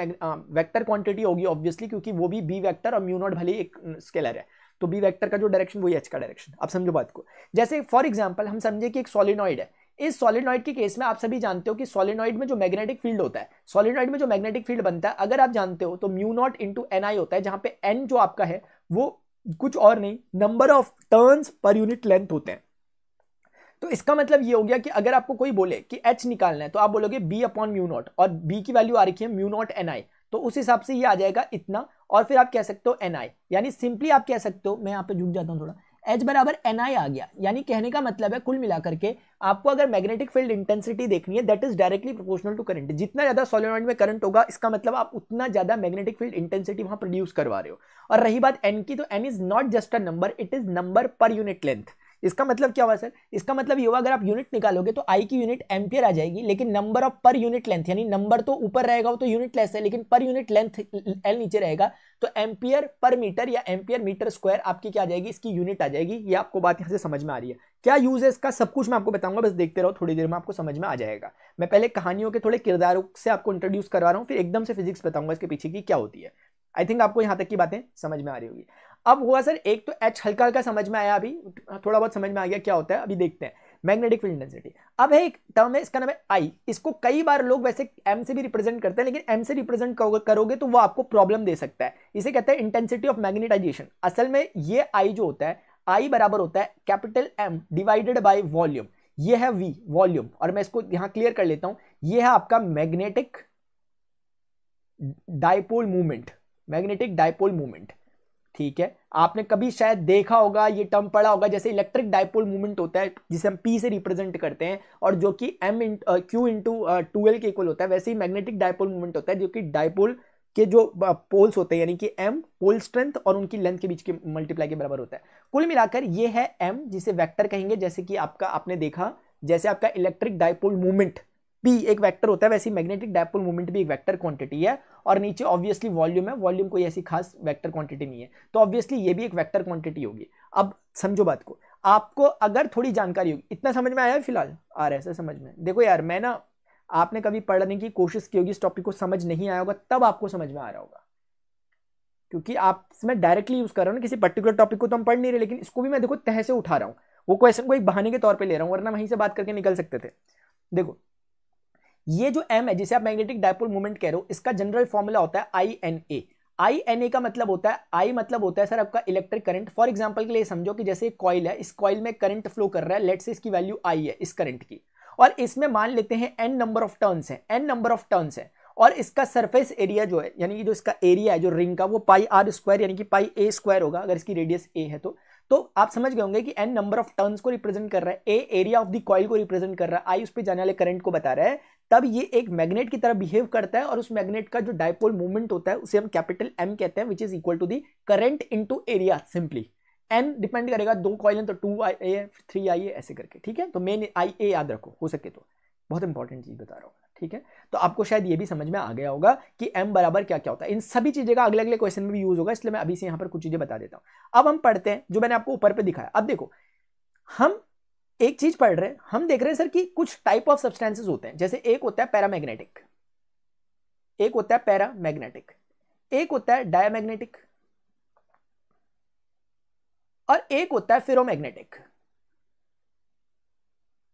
Speaker 1: वैक्टर क्वांटिटी होगी ऑब्वियसली क्योंकि वो भी बी वैक्टर और म्यू नॉट भले एक स्केलर है। तो बी वेक्टर का जो डायरेक्शन वही एच का डायरेक्शन आप समझो बात को। जैसे फॉर एग्ज़ाम्पल हम समझे कि एक सॉलिनॉइड है इस सॉलिनॉइड के केस में आप सभी जानते हो कि सॉलिनॉइड में जो मैग्नेटिक फ़ील्ड होता है सॉलिनॉइड में जो मैग्नेटिक फ़ील्ड बनता है, अगर आप जानते हो तो mu naught into N I होता है, जहाँ पे एन जो आपका है, वो कुछ और नहीं number of turns per unit length होते हैं। तो इसका मतलब ये हो गया कि अगर आपको कोई बोले कि एच निकालना है तो आप बोलोगे बी अपॉन म्यू नॉट और बी की वैल्यू आ रखी है म्यू नॉट एन आई तो उस हिसाब से ये आ जाएगा इतना, और फिर आप कह सकते हो एन आई यानी सिंपली आप कह सकते हो, मैं यहाँ पे झुक जाता हूँ थोड़ा एच बराबर एन आई आ गया। यानी कहने का मतलब है, कुल मिलाकर के आपको अगर मैग्नेटिक फ़ील्ड इंटेंसिटी देखनी है that is directly proportional to current जितना ज़्यादा सोलोनॉइड में करंट होगा, इसका मतलब आप उतना ज़्यादा मैग्नेटिक फ़ील्ड इंटेंसिटी वहाँ प्रोड्यूस करवा रहे हो। और रही बात एन की तो N is not just a number it is number per unit length इसका मतलब क्या हुआ, सर? इसका मतलब ये हुआ, अगर आप यूनिट निकालोगे तो आई की यूनिट एम्पियर आ जाएगी, लेकिन number of per unit length यानी नंबर तो ऊपर रहेगा, वो तो यूनिट लेस है, लेकिन पर यूनिट लेंथ एल नीचे रहेगा तो एम्पियर पर मीटर या एम्पियर मीटर स्क्वायर आपकी क्या आ जाएगी? इसकी यूनिट आ जाएगी। ये आपको बात यहाँ से समझ में आ रही है। क्या यूज़ है इसका? सब कुछ मैं आपको बताऊँगा, बस देखते रहो, थोड़ी देर में आपको समझ में आ जाएगा। मैं पहले कहानियों के थोड़े किरदारों से आपको इंट्रोड्यूस करवा रहा हूँ, फिर एकदम से फिजिक्स बताऊँगा इसके पीछे की क्या होती है। आई थिंक आपको यहाँ तक की बातें समझ में आ रही होगी। अब हुआ सर, एक तो एच हल्का हल्का समझ में आया अभी, थोड़ा बहुत समझ में आ गया क्या होता है, अभी देखते हैं। मैग्नेटिक फ़ील्ड इंटेंसिटी अब है एक टर्म है, इसका नाम है आई इसको कई बार लोग वैसे एम से भी रिप्रेजेंट करते हैं, लेकिन एम से रिप्रेजेंट करोगे तो वो आपको प्रॉब्लम दे सकता है। इसे कहते हैं इंटेंसिटी ऑफ़ मैग्नेटाइजेशन असल में ये आई जो होता है आई बराबर होता है capital M divided by volume ये है वी वॉल्यूम और मैं इसको यहाँ क्लियर कर लेता हूँ। ये है आपका magnetic dipole movement magnetic dipole movement ठीक है? आपने कभी शायद देखा होगा, ये टर्म पढ़ा होगा, जैसे इलेक्ट्रिक डाइपोल मूवमेंट होता है, जिसे हम पी से रिप्रेजेंट करते हैं, और जो कि M in Q into two L के इक्वल होता है, वैसे ही मैग्नेटिक डायपोल मूवमेंट होता है, जो कि डायपोल के जो पोल्स होते हैं, यानी कि एम पोल स्ट्रेंथ और उनकी लेंथ के बीच के मल्टीप्लाई के बराबर होता है। कुल मिलाकर ये है एम जिसे वेक्टर कहेंगे, जैसे कि आपका, आपने देखा, जैसे आपका इलेक्ट्रिक डाइपोल मूवमेंट पी एक वेक्टर होता है, वैसे मैग्नेटिक डायपोल मूवमेंट भी एक वेक्टर क्वांटिटी है और नीचे ऑब्वियसली वॉल्यूम है वॉल्यूम कोई ऐसी खास वेक्टर क्वांटिटी नहीं है। तो ऑब्वियसली ये भी एक वेक्टर क्वांटिटी होगी। अब समझो बात को। आपको अगर थोड़ी जानकारी होगी, इतना समझ में आया है फ़िलहाल? आ रहा है समझ में। देखो यार, मैं ना, आपने कभी पढ़ने की कोशिश की होगी, इस टॉपिक को समझ नहीं आया होगा, तब आपको समझ में आ रहा होगा। क्योंकि आप इसमें डायरेक्टली यूज़ कर रहा हूँ ना किसी पर्टिकुलर टॉपिक को तो हम पढ़ नहीं रहे, लेकिन इसको भी मैं देखो तह से उठा रहा हूँ। वो क्वेश्चन को एक बहाने के तौर पर ले रहा हूँ, वरना वहीं से बात करके निकल सकते थे। देखो ये जो एम है, जिसे आप मैग्नेटिक डायपोल मूवमेंट कह रहे हो, इसका जनरल फॉर्मूला होता है I N A I N A का मतलब होता है आई मतलब होता है सर आपका इलेक्ट्रिक करंट फॉर एग्ज़ाम्पल के लिए समझो कि जैसे कॉइल है, इस कॉइल में करंट फ्लो कर रहा है लेट से इसकी वैल्यू आई है, इस करंट की. और इसमें मान लेते हैं एन नंबर ऑफ़ टर्न्स है एन नंबर ऑफ़ टर्न्स है. और इसका सरफेस एरिया जो है, यानी कि जो इसका एरिया है, जो रिंग का, वो पाई आर स्क्वायर यानी कि पाई ए स्क्वायर होगा, अगर इसकी रेडियस ए है तो. तो आप समझ गए होंगे कि एन नंबर ऑफ़ टर्न्स को रिप्रेजेंट कर रहा है A area of the coil को रिप्रेजेंट कर रहा है आई उस पर जाने वाले करंट को बता रहा है. तब ये एक मैग्नेट की तरह बिहेव करता है और उस मैग्नेट का जो डायपोल मूवमेंट होता है, उसे हम कैपिटल एम कहते हैं which is equal to the current into area simply N depend करेगा दो कॉइल हैं तो टू आई ए थ्री आई ए ऐसे करके, ठीक है? तो मेन आई ए याद रखो, हो सके तो। बहुत इंपॉर्टेंट चीज़ बता रहा हूँ, ठीक है? तो आपको शायद ये भी समझ में आ गया होगा कि एम बराबर क्या क्या होता है। इन सभी चीज़ें का अगले अगले क्वेश्चन में भी यूज़ होगा, इसलिए मैं अभी से यहाँ पर कुछ चीज़ें बता देता हूँ। अब हम पढ़ते हैं, जो मैंने आपको ऊपर पे दिखाया। अब देखो, हम एक चीज़ पढ़ रहे हैं, हम देख रहे हैं सर कि कुछ टाइप ऑफ़ सब्सटेंसेस होते हैं। जैसे एक होता है पैरामैग्नेटिक एक होता है पैरामैग्नेटिक एक होता है डायमैग्नेटिक और एक होता है फेरोमैग्नेटिक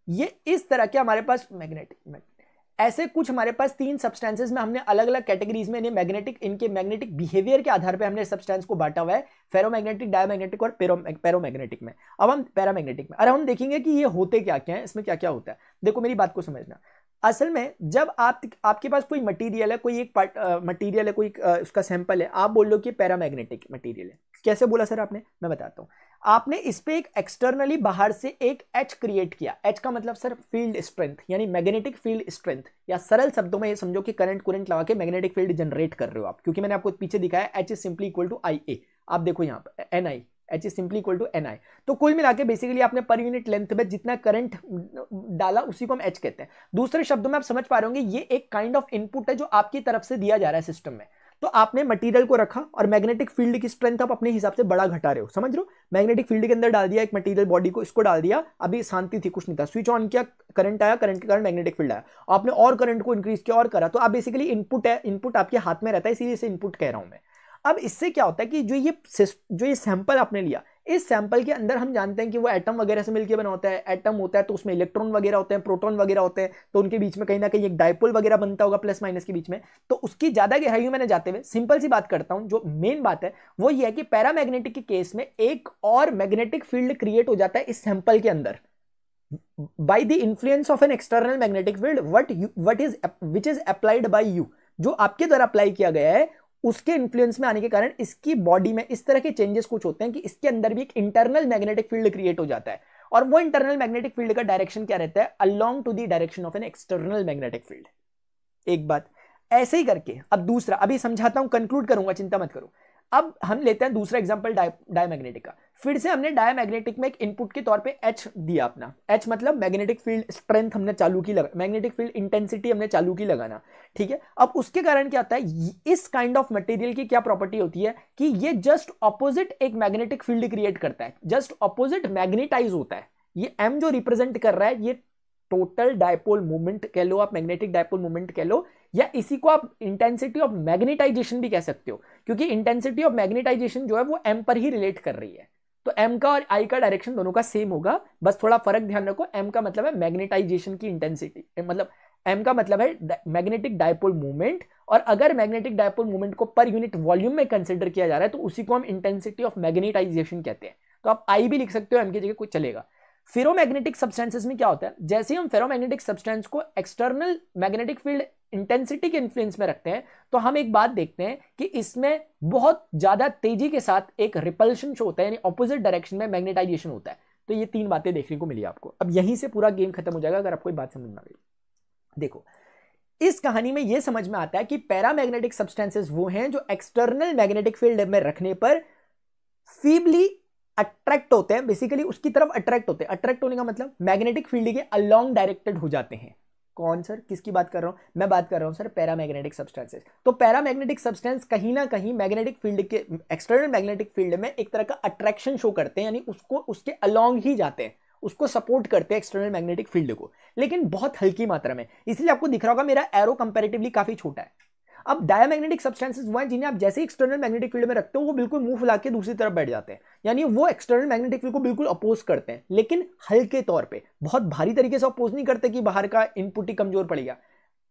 Speaker 1: ये इस तरह के हमारे पास मैग्नेटिक ऐसे कुछ हमारे पास तीन सब्सटेंसेस में हमने अलग अलग कैटेगरीज में इन्हें मैग्नेटिक इनके मैग्नेटिक बिहेवियर के आधार पे हमने सब्सटेंस को बांटा हुआ है फेरोमैग्नेटिक डायमैग्नेटिक और पैरोमैग्नेटिक में। अब हम पैरामैग्नेटिक में अरे हम देखेंगे कि ये होते क्या क्या है इसमें क्या क्या होता है। देखो मेरी बात को समझना। असल में जब आप आपके पास कोई मटेरियल है कोई एक पार्ट मटेरियल है कोई आ, उसका सैंपल है आप बोल लो कि पैरामैग्नेटिक मटेरियल है। कैसे बोला सर आपने? मैं बताता हूँ। आपने इस पे एक एक्सटर्नली बाहर से एक एच क्रिएट किया। एच का मतलब सर फ़ील्ड स्ट्रेंथ यानी मैग्नेटिक फ़ील्ड स्ट्रेंथ या सरल शब्दों में ये समझो कि करंट कुरेंट लगा के मैग्नेटिक फ़ील्ड जनरेट कर रहे हो आप, क्योंकि मैंने आपको पीछे दिखाया H is simply equal to I A आप देखो यहाँ पर N I H is simply equal to N I तो कुल मिला के बेसिकली आपने पर यूनिट लेंथ में जितना करंट डाला, उसी को हम एच कहते हैं। दूसरे शब्दों में आप समझ पा रहे होंगे, ये एक काइंड ऑफ़ इनपुट है जो आपकी तरफ़ से दिया जा रहा है सिस्टम में। तो आपने मटेरियल को रखा और मैग्नेटिक फ़ील्ड की स्ट्रेंथ आप अपने हिसाब से बड़ा घटा रहे हो। समझ रहे हो? मैग्नेटिक फ़ील्ड के अंदर डाल दिया, एक मटेरियल बॉडी को इसको डाल दिया, अभी शांति थी, कुछ नहीं था। स्विच ऑन किया करंट आया करंट के कारण मैग्नेटिक फ़ील्ड आया। आपने और करंट को इंक्रीज किया, और करा। तो आप बेसिकली इनपुट है इनपुट आपके हाथ में रहता है, इसीलिए इसे इनपुट कह रहा हूँ मैं। अब इससे क्या होता है कि जो ये जो ये सैंपल आपने लिया इस सैंपल के अंदर हम जानते हैं कि वो एटम वगैरह से मिलकर बना होता है। एटम होता है तो उसमें इलेक्ट्रॉन वगैरह होते हैं प्रोटॉन वगैरह होते हैं तो उनके बीच में कहीं ना कहीं एक डायपोल वगैरह बनता होगा प्लस माइनस के बीच में। तो उसकी ज़्यादा गहराइयों में जाते हुए सिंपल सी बात करता हूँ, जो मेन बात है, वो ये है कि पैरामैग्नेटिक के केस में एक और मैग्नेटिक फ़ील्ड क्रिएट हो जाता है इस सैंपल के अंदर। By the influence of an external magnetic field, what you, what is, which is applied by जो आपके द्वारा अप्लाई किया गया है उसके इन्फ्लुएंस में आने के कारण इसकी बॉडी में इस तरह के चेंजेस कुछ होते हैं कि इसके अंदर भी एक इंटरनल मैग्नेटिक फ़ील्ड क्रिएट हो जाता है। और वो इंटरनल मैग्नेटिक फ़ील्ड का डायरेक्शन क्या रहता है? Along to the direction of an external magnetic field एक बात, ऐसे ही करके, अब दूसरा, अभी समझाता हूँ कंक्लूड करूँगा, चिंता मत करो। अब हम लेते हैं दूसरा एग्जांपल डायमैग्नेटिक का। फिर से हमने डायमैग्नेटिक में एक इनपुट के तौर पे एच दिया अपना। एच मतलब मैग्नेटिक फ़ील्ड स्ट्रेंथ हमने चालू की लगा मैग्नेटिक फ़ील्ड इंटेंसिटी हमने चालू की लगाना, ठीक है? अब उसके कारण क्या होता है? इस काइंड ऑफ़ मटेरियल की क्या प्रॉपर्टी होती है कि ये जस्ट ऑपोजिट एक मैग्नेटिक फ़ील्ड क्रिएट करता है। जस्ट ऑपोजिट मैग्नेटाइज होता है। ये एम जो रिप्रेजेंट कर रहा है, ये टोटल डायपोल मूवमेंट कह लो आप मैग्नेटिक डायपोल मूवमेंट कह लो या इसी को आप इंटेंसिटी ऑफ़ मैग्नेटाइजेशन भी कह सकते हो, क्योंकि इंटेंसिटी ऑफ़ मैग्नेटाइजेशन जो है वो एम पर ही रिलेट कर रही है। तो एम का और आई का डायरेक्शन दोनों का सेम होगा, बस थोड़ा फ़र्क ध्यान रखो एम का मतलब है मैग्नेटाइजेशन की इंटेंसिटी मतलब एम का मतलब है मैग्नेटिक डायपोल मूवमेंट और अगर मैग्नेटिक डायपोल मूवमेंट को पर यूनिट वॉल्यूम में कंसिडर किया जा रहा है तो उसी को हम इंटेंसिटी ऑफ़ मैग्नेटाइजेशन कहते हैं। तो आप आई भी लिख सकते हो एम की जगह कुछ चलेगा। फेरोमैग्नेटिक सब्सटेंसेस में क्या होता है? जैसे हम फेरोमैग्नेटिक सब्सटेंस को एक्सटर्नल मैग्नेटिक फ़ील्ड इंटेंसिटी के इन्फ्लुएंस में रखते हैं तो हम एक बात देखते हैं कि इसमें बहुत ज़्यादा तेज़ी के साथ एक रिपल्शन शो होता है, यानी ऑपोजिट डायरेक्शन में मैग्नेटाइजेशन होता है। तो ये तीन बातें देखने को मिली आपको। अब यहीं से पूरा गेम खत्म हो जाएगा अगर आपको बात समझ में आ गई। देखो, इस कहानी में यह समझ में आता है कि पैरामैग्नेटिक सब्सटेंसेस वो हैं जो एक्सटर्नल मैग्नेटिक फ़ील्ड में रखने पर फीबली अट्रैक्ट होते हैं बेसिकली उसकी तरफ़ अट्रैक्ट होते हैं। अट्रैक्ट होने का मतलब मैग्नेटिक फ़ील्ड के अलोंग डायरेक्टेड हो जाते हैं। कौन सर? किसकी बात कर रहा हूँ? मैं बात कर रहा हूँ सर पैरामैग्नेटिक सब्सटेंसेस तो पैरामैग्नेटिक सब्सटेंस कहीं ना कहीं मैग्नेटिक फ़ील्ड के एक्सटर्नल मैग्नेटिक फ़ील्ड में एक तरह का अट्रैक्शन शो करते हैं, यानी उसको, उसके अलोंग ही जाते हैं। उसको सपोर्ट करते हैं एक्सटर्नल मैग्नेटिक फ़ील्ड को। लेकिन बहुत हल्की मात्रा में। इसलिए आपको दिख रहा होगा मेरा एरो कंपेरेटिवली काफ़ी छोटा है। अब डायमैग्नेटिक सब्सटेंसेस वो हैं जिन्हें आप जैसे एक्सटर्नल मैग्नेटिक फ़ील्ड में रखते हो वो बिल्कुल मुँह फुला के दूसरी तरफ़ बैठ जाते हैं। यानी वो एक्सटर्नल मैग्नेटिक फ़ील्ड को बिल्कुल अपोज करते हैं लेकिन हल्के तौर पर बहुत भारी तरीके से अपोज नहीं करते कि बाहर का इनपुट ही कमज़ोर पड़ेगा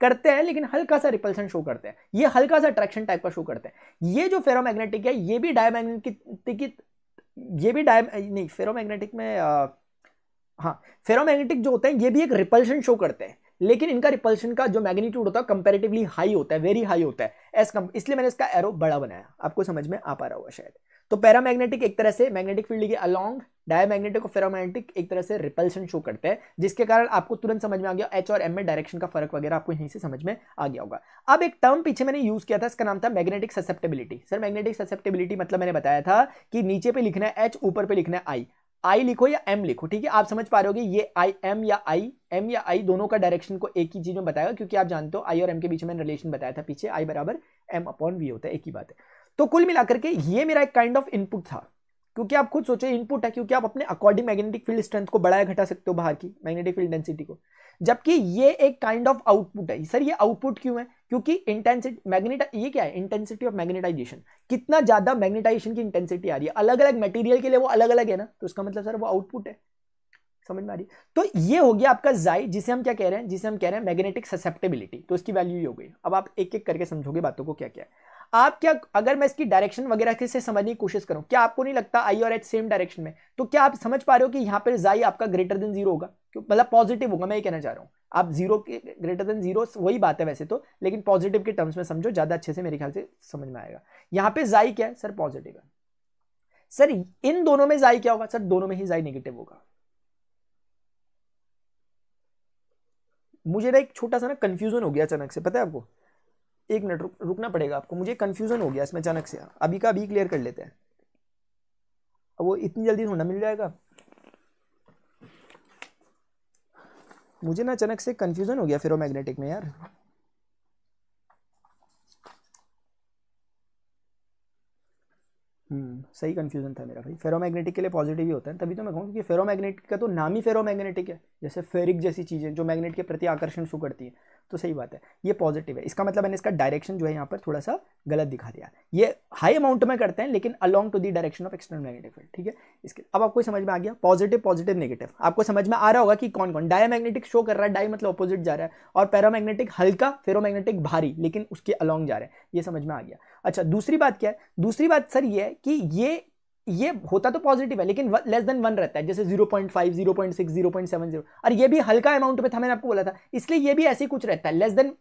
Speaker 1: करते हैं लेकिन हल्का सा रिपल्सन शो करते हैं। ये हल्का सा अट्रैक्शन टाइप का शो करते हैं। ये जो फेरोमैग्नेटिक है ये भी डायमैग्नेटिक ये भी डाय नहीं फेरोमैग्नेटिक में आ, हाँ फेरोमैग्नेटिक जो होते हैं ये भी एक रिपल्शन शो करते हैं। लेकिन इनका रिपल्शन का जो मैग्नीट्यूड होता है कंपेरेटिवली हाई होता है वेरी हाई होता है। एस कम इसलिए मैंने इसका एरो बड़ा बनाया। आपको समझ में आ पा रहा होगा शायद। तो पैरामैग्नेटिक एक तरह से मैग्नेटिक फ़ील्ड के अलोंग डायमैग्नेटिक और फेरोमैग्नेटिक एक तरह से रिपल्शन शो करते हैं, जिसके कारण आपको तुरंत समझ में आ गया एच और एम में डायरेक्शन का फ़र्क वगैरह आपको यहीं से समझ में आ गया होगा। अब एक टर्म पीछे मैंने यूज़ किया था, इसका नाम था magnetic susceptibility sir magnetic susceptibility मतलब मैंने बताया था कि नीचे पे लिखना है एच ऊपर पे लिखना है आई आई लिखो या एम लिखो, ठीक है? आप समझ पा रहे हो ये आई एम या आई एम या आई दोनों का डायरेक्शन को एक ही चीज़ में बताएगा, क्योंकि आप जानते हो आई और एम के बीच में रिलेशन बताया था पीछे आई बराबर एम अपॉन वी होता है, एक ही बात है। तो कुल मिलाकर के ये मेरा एक काइंड ऑफ़ इनपुट था, क्योंकि आप खुद सोचो इनपुट है, क्योंकि आप अपने अकॉर्डिंग मैग्नेटिक फ़ील्ड स्ट्रेंथ को बढ़ाया घटा सकते हो बाहर की मैग्नेटिक फ़ील्ड डेंसिटी को। जबकि ये एक काइंड ऑफ़ आउटपुट है। सर, ये आउटपुट क्यों है? क्योंकि इंटेंसिटी मैग्नेट ये क्या है? इंटेंसिटी ऑफ़ मैग्नेटाइजेशन कितना ज़्यादा मैग्नेटाइजेशन की इंटेंसिटी आ रही है? अलग अलग मटेरियल के लिए वो अलग अलग है ना? तो उसका मतलब सर, वो आउटपुट है। समझ में आ रही तो ये हो गया आपका जाई जिसे हम क्या कह रहे हैं? जिसे हम कह रहे हैं मैग्नेटिक ससेप्टेबिलिटी तो उसकी वैल्यू ये हो गई। अब आप एक एक करके समझोगे बातों को क्या क्या है। आप क्या, अगर मैं इसकी डायरेक्शन वगैरह से समझने की कोशिश करूँ, क्या आपको नहीं लगता आई और एच सेम डायरेक्शन में? तो क्या आप समझ पा रहे हो कि यहाँ पर जाई आपका ग्रेटर देन ज़ीरो होगा? मतलब पॉजिटिव होगा, मैं ये कहना चाह रहा हूँ। आप ज़ीरो के ग्रेटर देन ज़ीरो वही बात है वैसे तो लेकिन पॉजिटिव के टर्म्स में समझो, ज़्यादा अच्छे से मेरे ख्याल से समझ में आएगा। यहाँ पे जाई क्या है? सर पॉजिटिव है। सर, इन दोनों में जाई क्या होगा? सर, दोनों में ही जाई नेगेटिव होगा। मुझे ना एक छोटा सा ना कंफ्यूजन हो गया अचानक से, पता है आपको? एक मिनट रुक, रुकना पड़ेगा आपको। मुझे कन्फ्यूज़न हो गया इसमें अचानक से। अभी का अभी क्लियर कर लेते हैं। अब वो इतनी जल्दी थोड़ा मिल जाएगा। मुझे ना अचानक से कंफ्यूजन हो गया फेरोमैग्नेटिक में यार। हम्म सही कंफ्यूजन था मेरा भाई। फेरोमैग्नेटिक के लिए पॉजिटिव ही होता है। तभी तो मैं कहूँ कि फेरोमैग्नेटिक का तो नाम ही फेरोमैग्नेटिक है। जैसे फेरिक जैसी चीज़ें जो मैग्नेट के प्रति आकर्षण शो करती है। तो सही बात है। ये पॉजिटिव है। इसका मतलब मैंने इसका डायरेक्शन जो है यहाँ पर थोड़ा सा गलत दिखा दिया। ये हाई अमाउंट में करते हैं, लेकिन along to the direction of external magnetic field ठीक है? इसके, अब आपको समझ में आ गया? पॉजिटिव पॉजिटिव नेगेटिव आपको समझ में आ रहा होगा कि कौन कौन डायमैग्नेटिक शो कर रहा है डाई मतलब अपोजिट जा रहा है, और पैरामैग्नेटिक हल्का फेरोमैग्नेटिक भारी, लेकिन उसके अलॉन्ग जा रहे हैं। ये समझ में आ गया। अच्छा दूसरी बात क्या है? दूसरी बात सर ये है कि ये ये होता तो पॉजिटिव है लेकिन लेस देन वन रहता है जैसे 0.5, 0.6, 0.70 और ये भी हल्का अमाउंट में था मैंने आपको बोला था। इसलिए ये भी ऐसे ही कुछ रहता है less than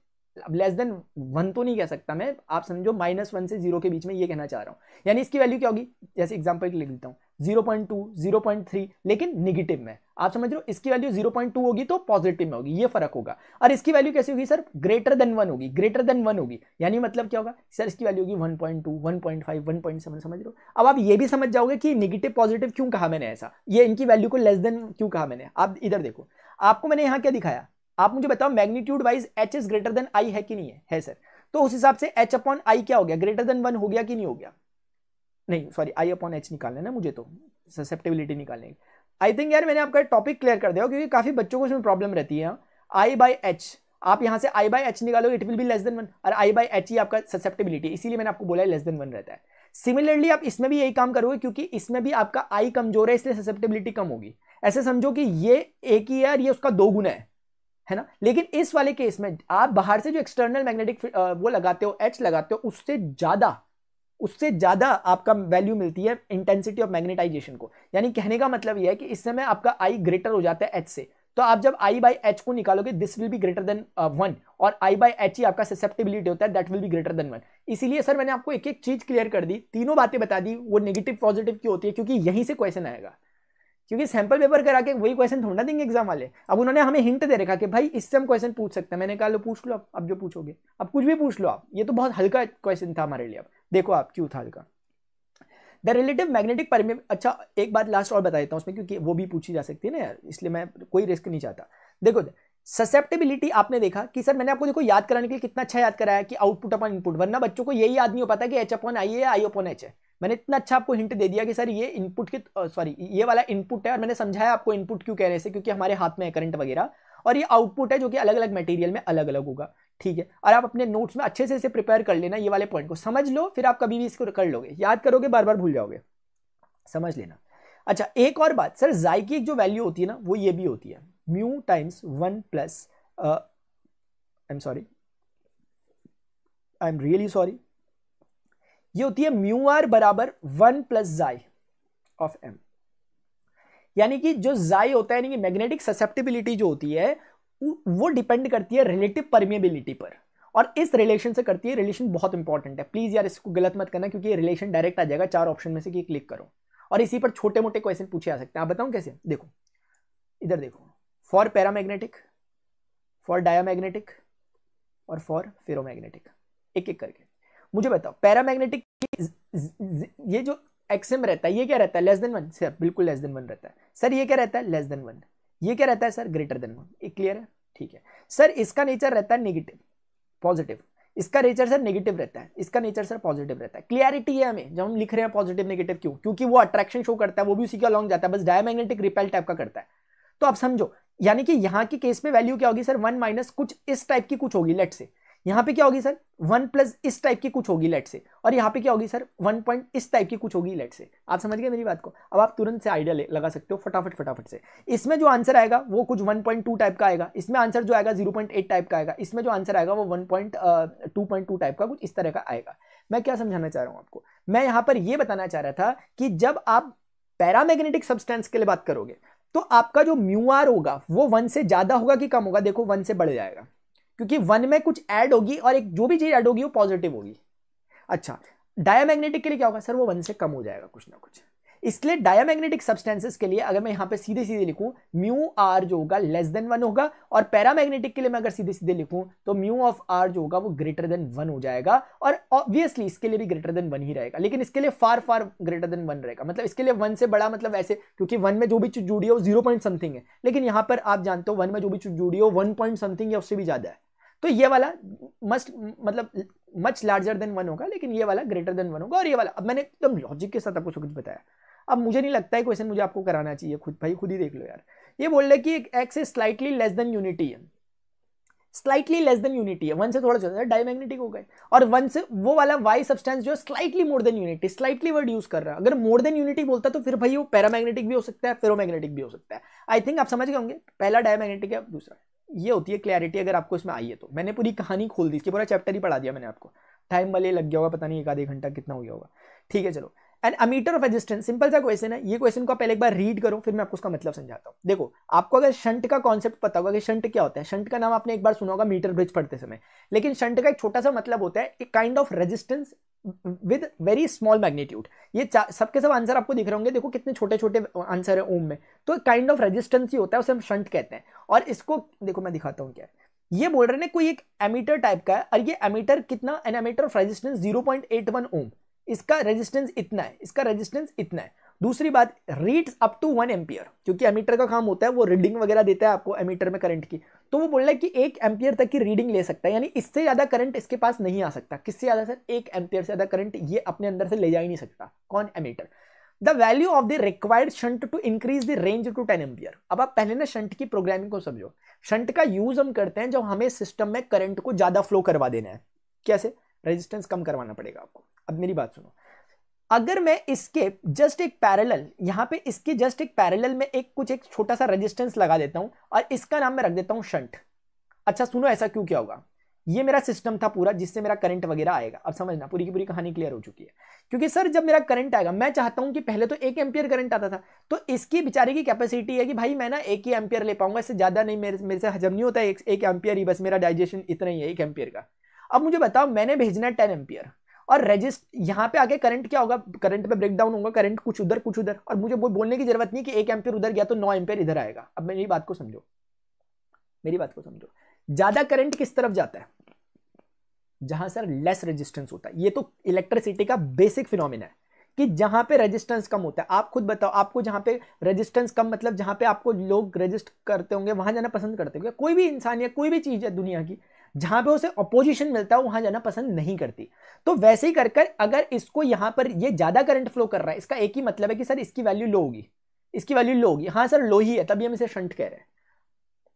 Speaker 1: less than one तो नहीं कह सकता मैं आप समझो माइनस वन से ज़ीरो के बीच में ये कहना चाह रहा हूँ। यानी इसकी वैल्यू क्या होगी? जैसे एग्ज़ाम्पल लिख देता हूँ। Zero point two, zero point three, लेकिन निगेटिव में आप समझ रहे हो, इसकी वैल्यू ज़ीरो पॉइंट टू होगी तो पॉजिटिव में होगी, ये फ़र्क होगा। और इसकी वैल्यू कैसी होगी सर? ग्रेटर देन वन होगी ग्रेटर देन वन होगी। यानी मतलब क्या होगा? सर, इसकी वैल्यू होगी one point two one point five one point seven समझ रहे हो? अब आप ये भी समझ जाओगे कि निगेटिव पॉजिटिव क्यों कहा मैंने ऐसा? ये इनकी वैल्यू को लेस देन क्यों कहा मैंने? आप इधर देखो। आपको मैंने यहाँ क्या दिखाया? आप मुझे बताओ magnitude wise H is greater than I है कि नहीं है? है, सर। तो उस हिसाब से एच अपॉन आई क्या हो गया? ग्रेटर देन वन हो गया कि नहीं हो गया? नहीं सॉरी आई अपॉन एच निकालना ना मुझे तो ससेप्टेबिलिटी निकालने की आई थिंक यार मैंने आपका टॉपिक क्लियर कर दिया क्योंकि काफ़ी बच्चों को इसमें प्रॉब्लम रहती है। आई बाई एच आप यहाँ से आई बाई एच निकालोगे it will be less than one और आई बाई एच ही आपका ससेप्टेबिलिटी इसीलिए मैंने आपको बोला है लेस देन वन रहता है। सिमिलरली आप इसमें भी यही काम करोगे, क्योंकि इसमें भी आपका आई कमज़ोर है, इसलिए ससेप्टेबिलिटी कम होगी। ऐसे समझो कि ये एक ही है और ये उसका दो गुना है है ना? लेकिन इस वाले केस में आप बाहर से जो एक्सटर्नल मैग्नेटिक वो लगाते हो एच लगाते हो, उससे ज़्यादा उससे ज़्यादा आपका वैल्यू मिलती है इंटेंसिटी ऑफ़ मैग्नेटाइजेशन को। यानी कहने का मतलब यह है कि इस समय आपका आई ग्रेटर हो जाता है एच से। तो आप जब आई बाई एच को निकालोगे this will be greater than one और आई बाई एच ही आपका ससेप्टेबिलिटी होता है that will be greater than one इसीलिए सर मैंने आपको एक एक चीज़ क्लियर कर दी, तीनों बातें बता दी, वो नेगेटिव पॉजिटिव क्यों होती है? क्योंकि यहीं से क्वेश्चन आएगा। क्योंकि सैंपल पेपर करा के वही क्वेश्चन थोड़ा देंगे एग्ज़ाम वाले। अब उन्होंने हमें हिंट दे रखा कि भाई इससे हम क्वेश्चन पूछ सकते हैं। मैंने कहा, लो, पूछ लो अब अब जो पूछोगे, अब कुछ भी पूछ लो आप। ये तो बहुत हल्का क्वेश्चन था हमारे लिए अब। देखो आप, क्यों था हल्का द रिलेटिव मैग्नेटिक परमिएब अच्छा एक बात लास्ट और बता देता हूँ उसमें, क्योंकि वो भी पूछी जा सकती है ना यार, इसलिए मैं कोई रिस्क नहीं चाहता। देखो ससेप्टेबिलिटी आपने देखा कि सर मैंने आपको देखो याद कराने के लिए कितना अच्छा याद कराया कि आउटपुट अपन इनपुट वरना बच्चों को यही याद नहीं हो पाता कि एच अपॉन आई है आई अपॉन एच है। मैंने इतना अच्छा आपको हिंट दे दिया कि सर ये इनपुट की सॉरी ये वाला इनपुट है और मैंने समझाया आपको इनपुट क्यों कह रहे हैं क्योंकि हमारे हाथ में है करंट वगैरह और ये आउटपुट है जो कि अलग अलग मटेरियल में अलग अलग होगा। ठीक है? और आप अपने नोट्स में अच्छे से इसे प्रिपेयर कर लेना ये वाले पॉइंट को। समझ लो, फिर आप कभी भी इसको कर लोगे। याद करोगे बार बार भूल जाओगे। समझ लेना। अच्छा एक और बात, सर, जाई की एक जो वैल्यू होती है ना, वो ये भी होती है। Mu times one plus I am sorry I am really sorry ये होती है म्यू आर बराबर वन प्लस जाई ऑफ़ एम यानी कि जो जाई होता है, यानी कि मैग्नेटिक ससेप्टिबिलिटी जो होती है वो डिपेंड करती है रिलेटिव परमिएबिलिटी पर। और इस रिलेशन से करती है रिलेशन बहुत इंपॉर्टेंट है। प्लीज़ यार, इसको गलत मत करना क्योंकि रिलेशन डायरेक्ट आ जाएगा चार ऑप्शन में से कि क्लिक करो। और इसी पर छोटे मोटे क्वेश्चन पूछे आ सकते हैं। आप बताऊँ कैसे? देखो, इधर देखो। फॉर पैरामैग्नेटिक फॉर डायामैग्नेटिक और फॉर फेरोमैग्नेटिक एक एक करके। मुझे बताओ पैरामैग्नेटिक ये जो एक्सएम रहता है, ये क्या रहता है? लेस देन वन सर, बिल्कुल लेस देन वन रहता है। सर, ये क्या रहता है? लेस देन वन ये क्या रहता है सर? ग्रेटर देन वन एक क्लियर है? ठीक है। सर, इसका नेचर रहता है नेगेटिव पॉजिटिव इसका नेचर सर नेगेटिव रहता है। इसका नेचर सर पॉजिटिव रहता है। क्लियरिटी है हमें। जब हम लिख रहे हैं पॉजिटिव नेगेटिव क्यों? क्योंकि वो अट्रैक्शन शो करता है, वो भी उसी का अलॉन्ग जाता है। बस डायमैग्नेटिक रिपेल टाइप का करता है। तो आप समझो, यानी कि यहाँ के केस में वैल्यू क्या होगी सर? वन माइनस कुछ इस टाइप की कुछ होगी लेट से यहाँ पे क्या होगी सर? वन प्लस इस टाइप की कुछ होगी लेट से और यहाँ पे क्या होगी सर? वन पॉइंट इस टाइप की कुछ होगी लेट से आप समझ गए मेरी बात को? अब आप तुरंत से आइडिया लगा सकते हो फटाफट फटाफट से। इसमें जो आंसर आएगा, वो कुछ वन पॉइंट टू टाइप का आएगा। इसमें आंसर जो आएगा, ज़ीरो पॉइंट एट टाइप का आएगा। इसमें जो आंसर आएगा, वो one point two point two type का कुछ इस तरह का आएगा। मैं क्या समझाना चाह रहा हूँ आपको? मैं यहाँ पर यह बताना चाह रहा था कि जब आप पैरामैग्नेटिक सब्सटेंस के लिए बात करोगे तो आपका जो म्यू आर होगा, वो वन से ज़्यादा होगा कि कम होगा? देखो, वन से बढ़ जाएगा। क्योंकि वन में कुछ ऐड होगी और एक जो भी चीज़ ऐड होगी वो पॉजिटिव होगी। अच्छा डायामैग्नेटिक के लिए क्या होगा? सर, वो वन से कम हो जाएगा कुछ ना कुछ। इसलिए डायामैग्नेटिक सब्सटेंसेस के लिए अगर मैं यहाँ पे सीधे सीधे लिखूं म्यू आर जो होगा लेस देन वन होगा और पैरामैग्नेटिक के लिए मैं अगर सीधे सीधे लिखूं तो म्यू ऑफ़ आर जो होगा वो ग्रेटर देन वन हो जाएगा और ऑब्वियसली इसके लिए भी ग्रेटर देन वन ही रहेगा। लेकिन इसके लिए far far greater than one रहेगा। मतलब इसके लिए वन से बड़ा मतलब ऐसे, क्योंकि वन में जो भी चीज़ जुड़ी है वो ज़ीरो पॉइंट समथिंग है। लेकिन यहाँ पर आप जानते हो वन में जो भी चीज़ जुड़ी हो वन पॉइंट समथिंग या उससे भी ज़्यादा है। तो ये वाला मस्ट मतलब मच लार्जर देन वन होगा, लेकिन ये वाला ग्रेटर देन वन होगा, और ये वाला, अब मैंने एकदम लॉजिक के साथ आपको सब कुछ बताया। अब मुझे नहीं लगता है क्वेश्चन मुझे आपको कराना चाहिए, खुद, भाई खुद ही देख लो यार। ये बोल रहे कि एक X is slightly less than unity है स्लाइटली लेस देन यूनिटी है वन से थोड़ा ज़्यादा डायमैग्नेटिक हो गए। और वन से, वो वाला वाई सब्सटेंस जो है slightly more than unity slightly word use कर रहा है। अगर मोर देन यूनिटी बोलता तो फिर भाई वो पैरामैग्नेटिक भी हो सकता है फेरोमैग्नेटिक भी हो सकता है। आई थिंक आप समझ गए होंगे, पहला डायमैग्नेटिक है, दूसरा ये होती है क्लैरिटी अगर आपको इसमें आई है तो। मैंने पूरी कहानी खोल दी, इसकी पूरा चैप्टर ही पढ़ा दिया मैंने आपको। टाइम वाले लग गया होगा, पता नहीं एक आधे घंटा कितना हो गया होगा। ठीक है, चलो। An ammeter of resistance simple सा क्वेश्चन है। ये क्वेश्चन को पहले एक बार रीड करो, फिर मैं आपको उसका मतलब समझाता हूँ। देखो, आपको अगर शंट का कॉन्सेप्ट पता होगा कि शंट क्या होता है। शंट का नाम आपने एक बार सुना होगा मीटर ब्रिज पढ़ते समय। लेकिन शंट का एक छोटा सा मतलब होता है, एक kind of resistance with very small magnitude ये सबके सब आंसर आपको दिख रहे होंगे। देखो, कितने छोटे छोटे आंसर है ओम में। तो काइंड ऑफ़ रेजिस्टेंस ही होता है, उसे हम शंट कहते हैं। और इसको, देखो, मैं दिखाता हूँ क्या ये बोल रहे हैं कोई एक एमीटर टाइप का है, और ये एमीटर कितना an ammeter of resistance 0.81 ohm इसका रेजिस्टेंस इतना है, इसका रेजिस्टेंस इतना है। दूसरी बात reads up to one ampere क्योंकि एमीटर का काम होता है, वो रीडिंग वगैरह देता है आपको एमीटर में करंट की। तो वो बोल रहा है कि एक एम्पियर तक की रीडिंग ले सकता है, यानी इससे ज़्यादा करंट इसके पास नहीं आ सकता। किससे ज़्यादा सर एक एम्पियर से ज़्यादा करंट ये अपने अंदर से ले जा ही नहीं सकता। कौन? Ammeter the value of the required shunt to increase the range to ten ampere अब आप पहले ना शंट की प्रोग्रामिंग को समझो। शंट का यूज़ हम करते हैं जब हमें सिस्टम में करंट को ज़्यादा फ्लो करवा देना है। कैसे? रेजिस्टेंस कम करवाना पड़ेगा आपको। अब मेरी बात सुनो। अगर मैं इसके जस्ट एक पैरेलल यहाँ पे इसके जस्ट एक पैरेलल में एक कुछ एक छोटा सा रेजिस्टेंस लगा देता हूँ और इसका नाम मैं रख देता हूँ शंट अच्छा सुनो ऐसा क्यों क्या होगा? ये मेरा सिस्टम था पूरा जिससे मेरा करंट वगैरह आएगा। अब समझना पूरी की पूरी कहानी क्लियर हो चुकी है। क्योंकि सर जब मेरा करंट आएगा मैं चाहता हूँ कि पहले तो एक एम्पियर करंट आता था तो इसकी बेचारे की कैपेसिटी है कि भाई मैं ना एक ही एम्पियर ले पाऊँगा इससे ज़्यादा नहीं मेरे मेरे से हजम नहीं होता एक, एक एम्पियर ही बस मेरा डाइजेशन इतना ही है एक एम्पियर का। अब मुझे बताओ मैंने भेजना है टेन एम्पियर और रजिस्ट यहाँ पे आके करंट क्या होगा? करंट पे ब्रेक डाउन होगा करंट कुछ उधर कुछ उधर। और मुझे बोलने की ज़रूरत नहीं कि एक एम्पियर उधर गया तो नौ एम्पियर इधर आएगा। अब मेरी बात को समझो। मेरी बात को समझो। ज़्यादा करंट किस तरफ़ जाता है? जहाँ सर लेस रेजिस्टेंस होता है। ये तो इलेक्ट्रिसिटी का बेसिक फिनोमिना है कि जहाँ पे रेजिस्टेंस कम होता है। आप खुद बताओ, आपको जहाँ पे रेजिस्टेंस कम मतलब जहाँ पे आपको लोग रेजिस्ट करते होंगे, वहाँ जाना पसंद करते होंगे। कोई भी इंसान या कोई भी चीज़ है दुनिया की जहाँ पे उसे अपोजिशन मिलता है, वहाँ जाना पसंद नहीं करती। तो वैसे ही कर कर अगर इसको यहाँ पर ये ज़्यादा करंट फ्लो कर रहा है, इसका एक ही मतलब है कि सर इसकी वैल्यू लो होगी। इसकी वैल्यू लो होगी। हाँ सर लो ही है तभी हम इसे शंट कह रहे हैं।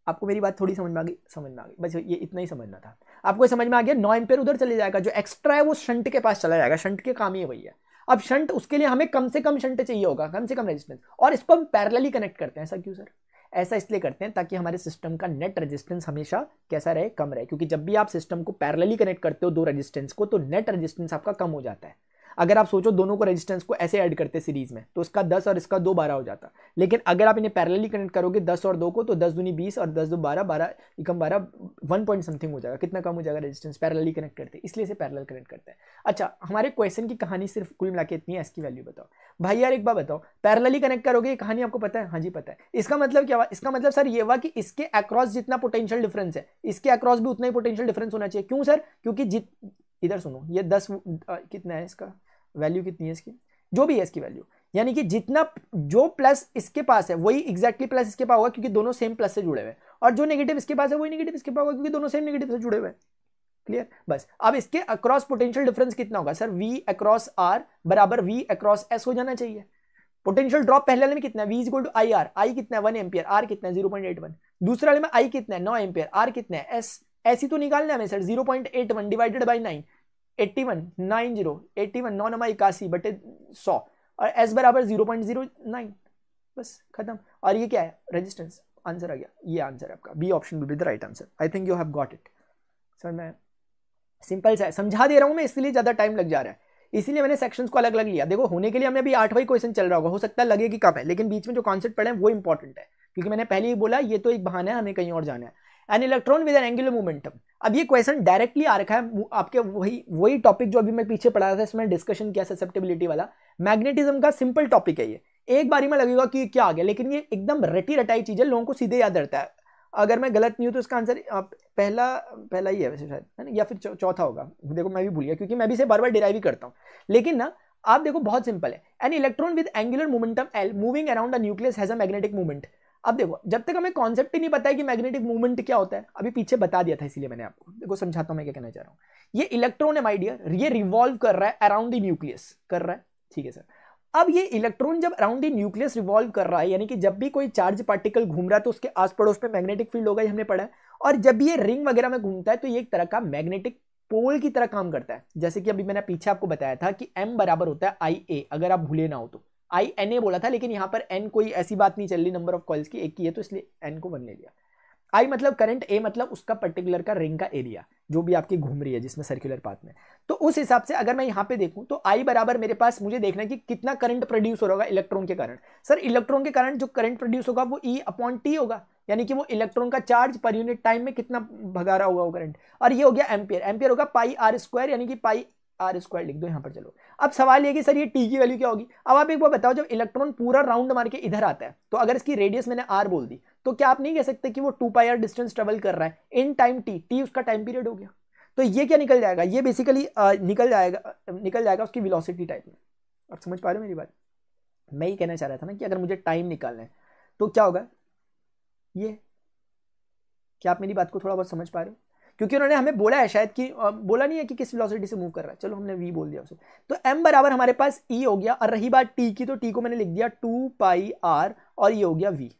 Speaker 1: आपको मेरी बात थोड़ी समझ में आ गई? समझ में आ गई। बस ये इतना ही समझना था। आपको समझ में आ गया? नौ एम्पेयर उधर चले जाएगा, जो एक्स्ट्रा है वो शंट के पास चला जाएगा। शंट के काम ही वही है। अब शंट उसके लिए हमें कम से कम शंट चाहिए होगा, कम से कम रेजिस्टेंस और इसको हम पैरेलली कनेक्ट करते हैं। ऐसा क्यों सर ऐसा इसलिए करते हैं ताकि हमारे सिस्टम का नेट रेजिस्टेंस हमेशा कैसा रहे, कम रहे। क्योंकि जब भी आप सिस्टम को पैरेलली कनेक्ट करते हो दो रेजिस्टेंस को तो नेट रेजिस्टेंस आपका कम हो जाता है। अगर आप सोचो दोनों को रेजिस्टेंस को ऐसे ऐड करते सीरीज़ में तो इसका दस और इसका दो बारह हो जाता। लेकिन अगर आप इन्हें पैरेलली कनेक्ट करोगे दस और दो को तो दस दूनी बीस और दस दो बारह बारह कम बारह वन पॉइंट समथिंग हो जाएगा। कितना कम हो जाएगा रेजिस्टेंस पैरेलली कनेक्ट करते। इसलिए इसे पैरेलल कनेक्ट करते हैं। अच्छा हमारे क्वेश्चन की कहानी सिर्फ़ कुल मिला इतनी है, इसकी वैल्यू बताओ। भाई यार, एक बार बताओ पैरेलली कनेक्ट करोगे कहानी आपको पता है? हाँ जी, पता है। इसका मतलब क्या हुआ? इसका मतलब सर ये हुआ कि इसके अक्रॉस जितना पोटेंशियल डिफरेंस है, इसके अक्रॉस भी उतना ही पोटेंशियल डिफरेंस होना चाहिए। क्यों सर क्योंकि जित इधर सुनो, ये दस कितना है इसका? वैल्यू कितनी है इसकी? जो भी है इसकी वैल्यू यानी कि जितना जो प्लस इसके पास है, वही एक्जैक्टली प्लस इसके पास होगा, क्योंकि दोनों सेम प्लस से जुड़े हुए और जो नेगेटिव इसके पास है, वही नेगेटिव इसके पास होगा, क्योंकि दोनों सेम नेगेटिव से जुड़े हुए क्लियर बस। अब इसके अक्रॉस पोटेंशियल डिफरेंस कितना होगा? सर वी अक्रॉस आर बराबर वी अक्रॉस एस हो जाना चाहिए। पोटेंशियल ड्रॉप पहले वाले में कितना है? V is equal to I R I कितना है? वन एम्पियर आर कितना है? ज़ीरो पॉइंट एट वन दूसरे वाले में आई कितना है? नौ एम्पियर आर कितना है? एस ऐसी तो निकालना हमें sir zero point eight one divided by nine eighty one nine zero eighty one नौ नमा इक्यासी, बटे सौ. और एस बराबर ज़ीरो पॉइंट ज़ीरो नाइन बस, खत्म. और ये क्या है? रेजिस्टेंस आंसर आ गया. ये आंसर है आपका. B option will be the right answer I think you have got it sir मैं सिंपल सा है. समझा दे रहा हूँ मैं, इसलिए ज़्यादा टाइम लग जा रहा है. इसीलिए मैंने सेक्शंस को अलग अलग लिया. देखो, होने के लिए हमें अभी आठवां क्वेश्चन चल रहा होगा. हो सकता है लगे कि कम है, लेकिन बीच में जो कॉन्सेप्ट पढ़े हैं, वो इंपॉर्टेंट है. क्योंकि मैंने पहले ही बोला, ये तो एक बहाना है, हमें कहीं और जाना है. An electron with an angular momentum अब ये क्वेश्चन डायरेक्टली आ रखा है आपके वही वही टॉपिक जो अभी मैं पीछे पढ़ा था, इसमें डिस्कशन किया ससेप्टेबिलिटी वाला। मैग्नेटिज्म का सिंपल टॉपिक है ये। एक बारी में लगेगा कि क्या आ गया, लेकिन ये एकदम रटी रटाई चीज़ है, लोगों को सीधे याद रहता है। अगर मैं गलत नहीं हूँ तो इसका आंसर पहला पहला ही है वैसे शायद, है ना? या फिर चौथा होगा। देखो, मैं भी भूल गया, क्योंकि मैं भी इसे बार बार डिराइव ही करता हूँ। लेकिन ना, आप देखो, बहुत सिंपल है। An electron with angular momentum L moving around the nucleus has a magnetic movement अब देखो, जब तक हमें कॉन्सेप्ट ही नहीं पता है कि मैग्नेटिक मूवमेंट क्या होता है, अभी पीछे बता दिया था इसीलिए मैंने आपको। देखो, समझाता हूँ मैं क्या कहना चाह रहा हूँ। ये इलेक्ट्रॉन है माइडियर ये रिवॉल्व कर रहा है अराउंड द न्यूक्लियस कर रहा है? ठीक है सर अब ये इलेक्ट्रॉन जब अराउंड द न्यूक्लियस रिवॉल्व कर रहा है, यानी कि जब भी कोई चार्ज पार्टिकल घूम रहा है तो उसके आस पड़ोस पे मैग्नेटिक फ़ील्ड होगा, ये हमने पढ़ा है। और जब ये रिंग वगैरह में घूमता है तो ये एक तरह का मैग्नेटिक पोल की तरह काम करता है। जैसे कि अभी मैंने पीछे आपको बताया था कि एम बराबर होता है आई ए अगर आप भूले ना हो तो। आई एन ए बोला था, लेकिन यहाँ पर एन कोई ऐसी बात नहीं चल रही नंबर ऑफ़ कॉल्स की एक की है तो इसलिए एन को वन ले लिया। आई मतलब करंट ए मतलब उसका पर्टिकुलर का रिंग का एरिया जो भी आपकी घूम रही है, जिसमें सर्कुलर पाथ में। तो उस हिसाब से अगर मैं यहाँ पे देखूँ तो आई बराबर मेरे पास मुझे देखना है कि कितना करंट प्रोड्यूस हो रहा होगा इलेक्ट्रॉन के कारण। सर इलेक्ट्रॉन के कारण जो करंट प्रोड्यूस होगा, वो ई अपॉन टी होगा, यानी कि वो इलेक्ट्रॉन का चार्ज पर यूनिट टाइम में कितना भगा रहा होगा वो करंट और ये हो गया एम्पियर एम्पियर होगा पाई आर स्क्वायर यानी कि पाई आर स्क्वायर लिख दो यहाँ पर, चलो। अब सवाल ये कि सर, ये टी की वैल्यू क्या होगी? अब आप एक बार बताओ, जब इलेक्ट्रॉन पूरा राउंड मार के इधर आता है तो अगर इसकी रेडियस मैंने आर बोल दी तो क्या आप नहीं कह सकते कि वो two pi R distance travel कर रहा है? इन टाइम टी टी उसका टाइम पीरियड हो गया। तो ये क्या निकल जाएगा? ये बेसिकली निकल जाएगा निकल जाएगा उसकी विलोसिटी टाइप में। आप समझ पा रहे हो मेरी बात? मैं ये कहना चाह रहा था ना कि अगर मुझे टाइम निकालना है तो क्या होगा? ये। क्या आप मेरी बात को थोड़ा बहुत समझ पा रहे हो? क्योंकि उन्होंने हमें बोला है शायद कि बोला नहीं है कि किस वेलोसिटी से मूव कर रहा है। चलो हमने वी बोल दिया उसे। तो एम बराबर हमारे पास ई e हो गया और रही बात टी की तो टी को मैंने लिख दिया टू पाई आर और ये हो गया वी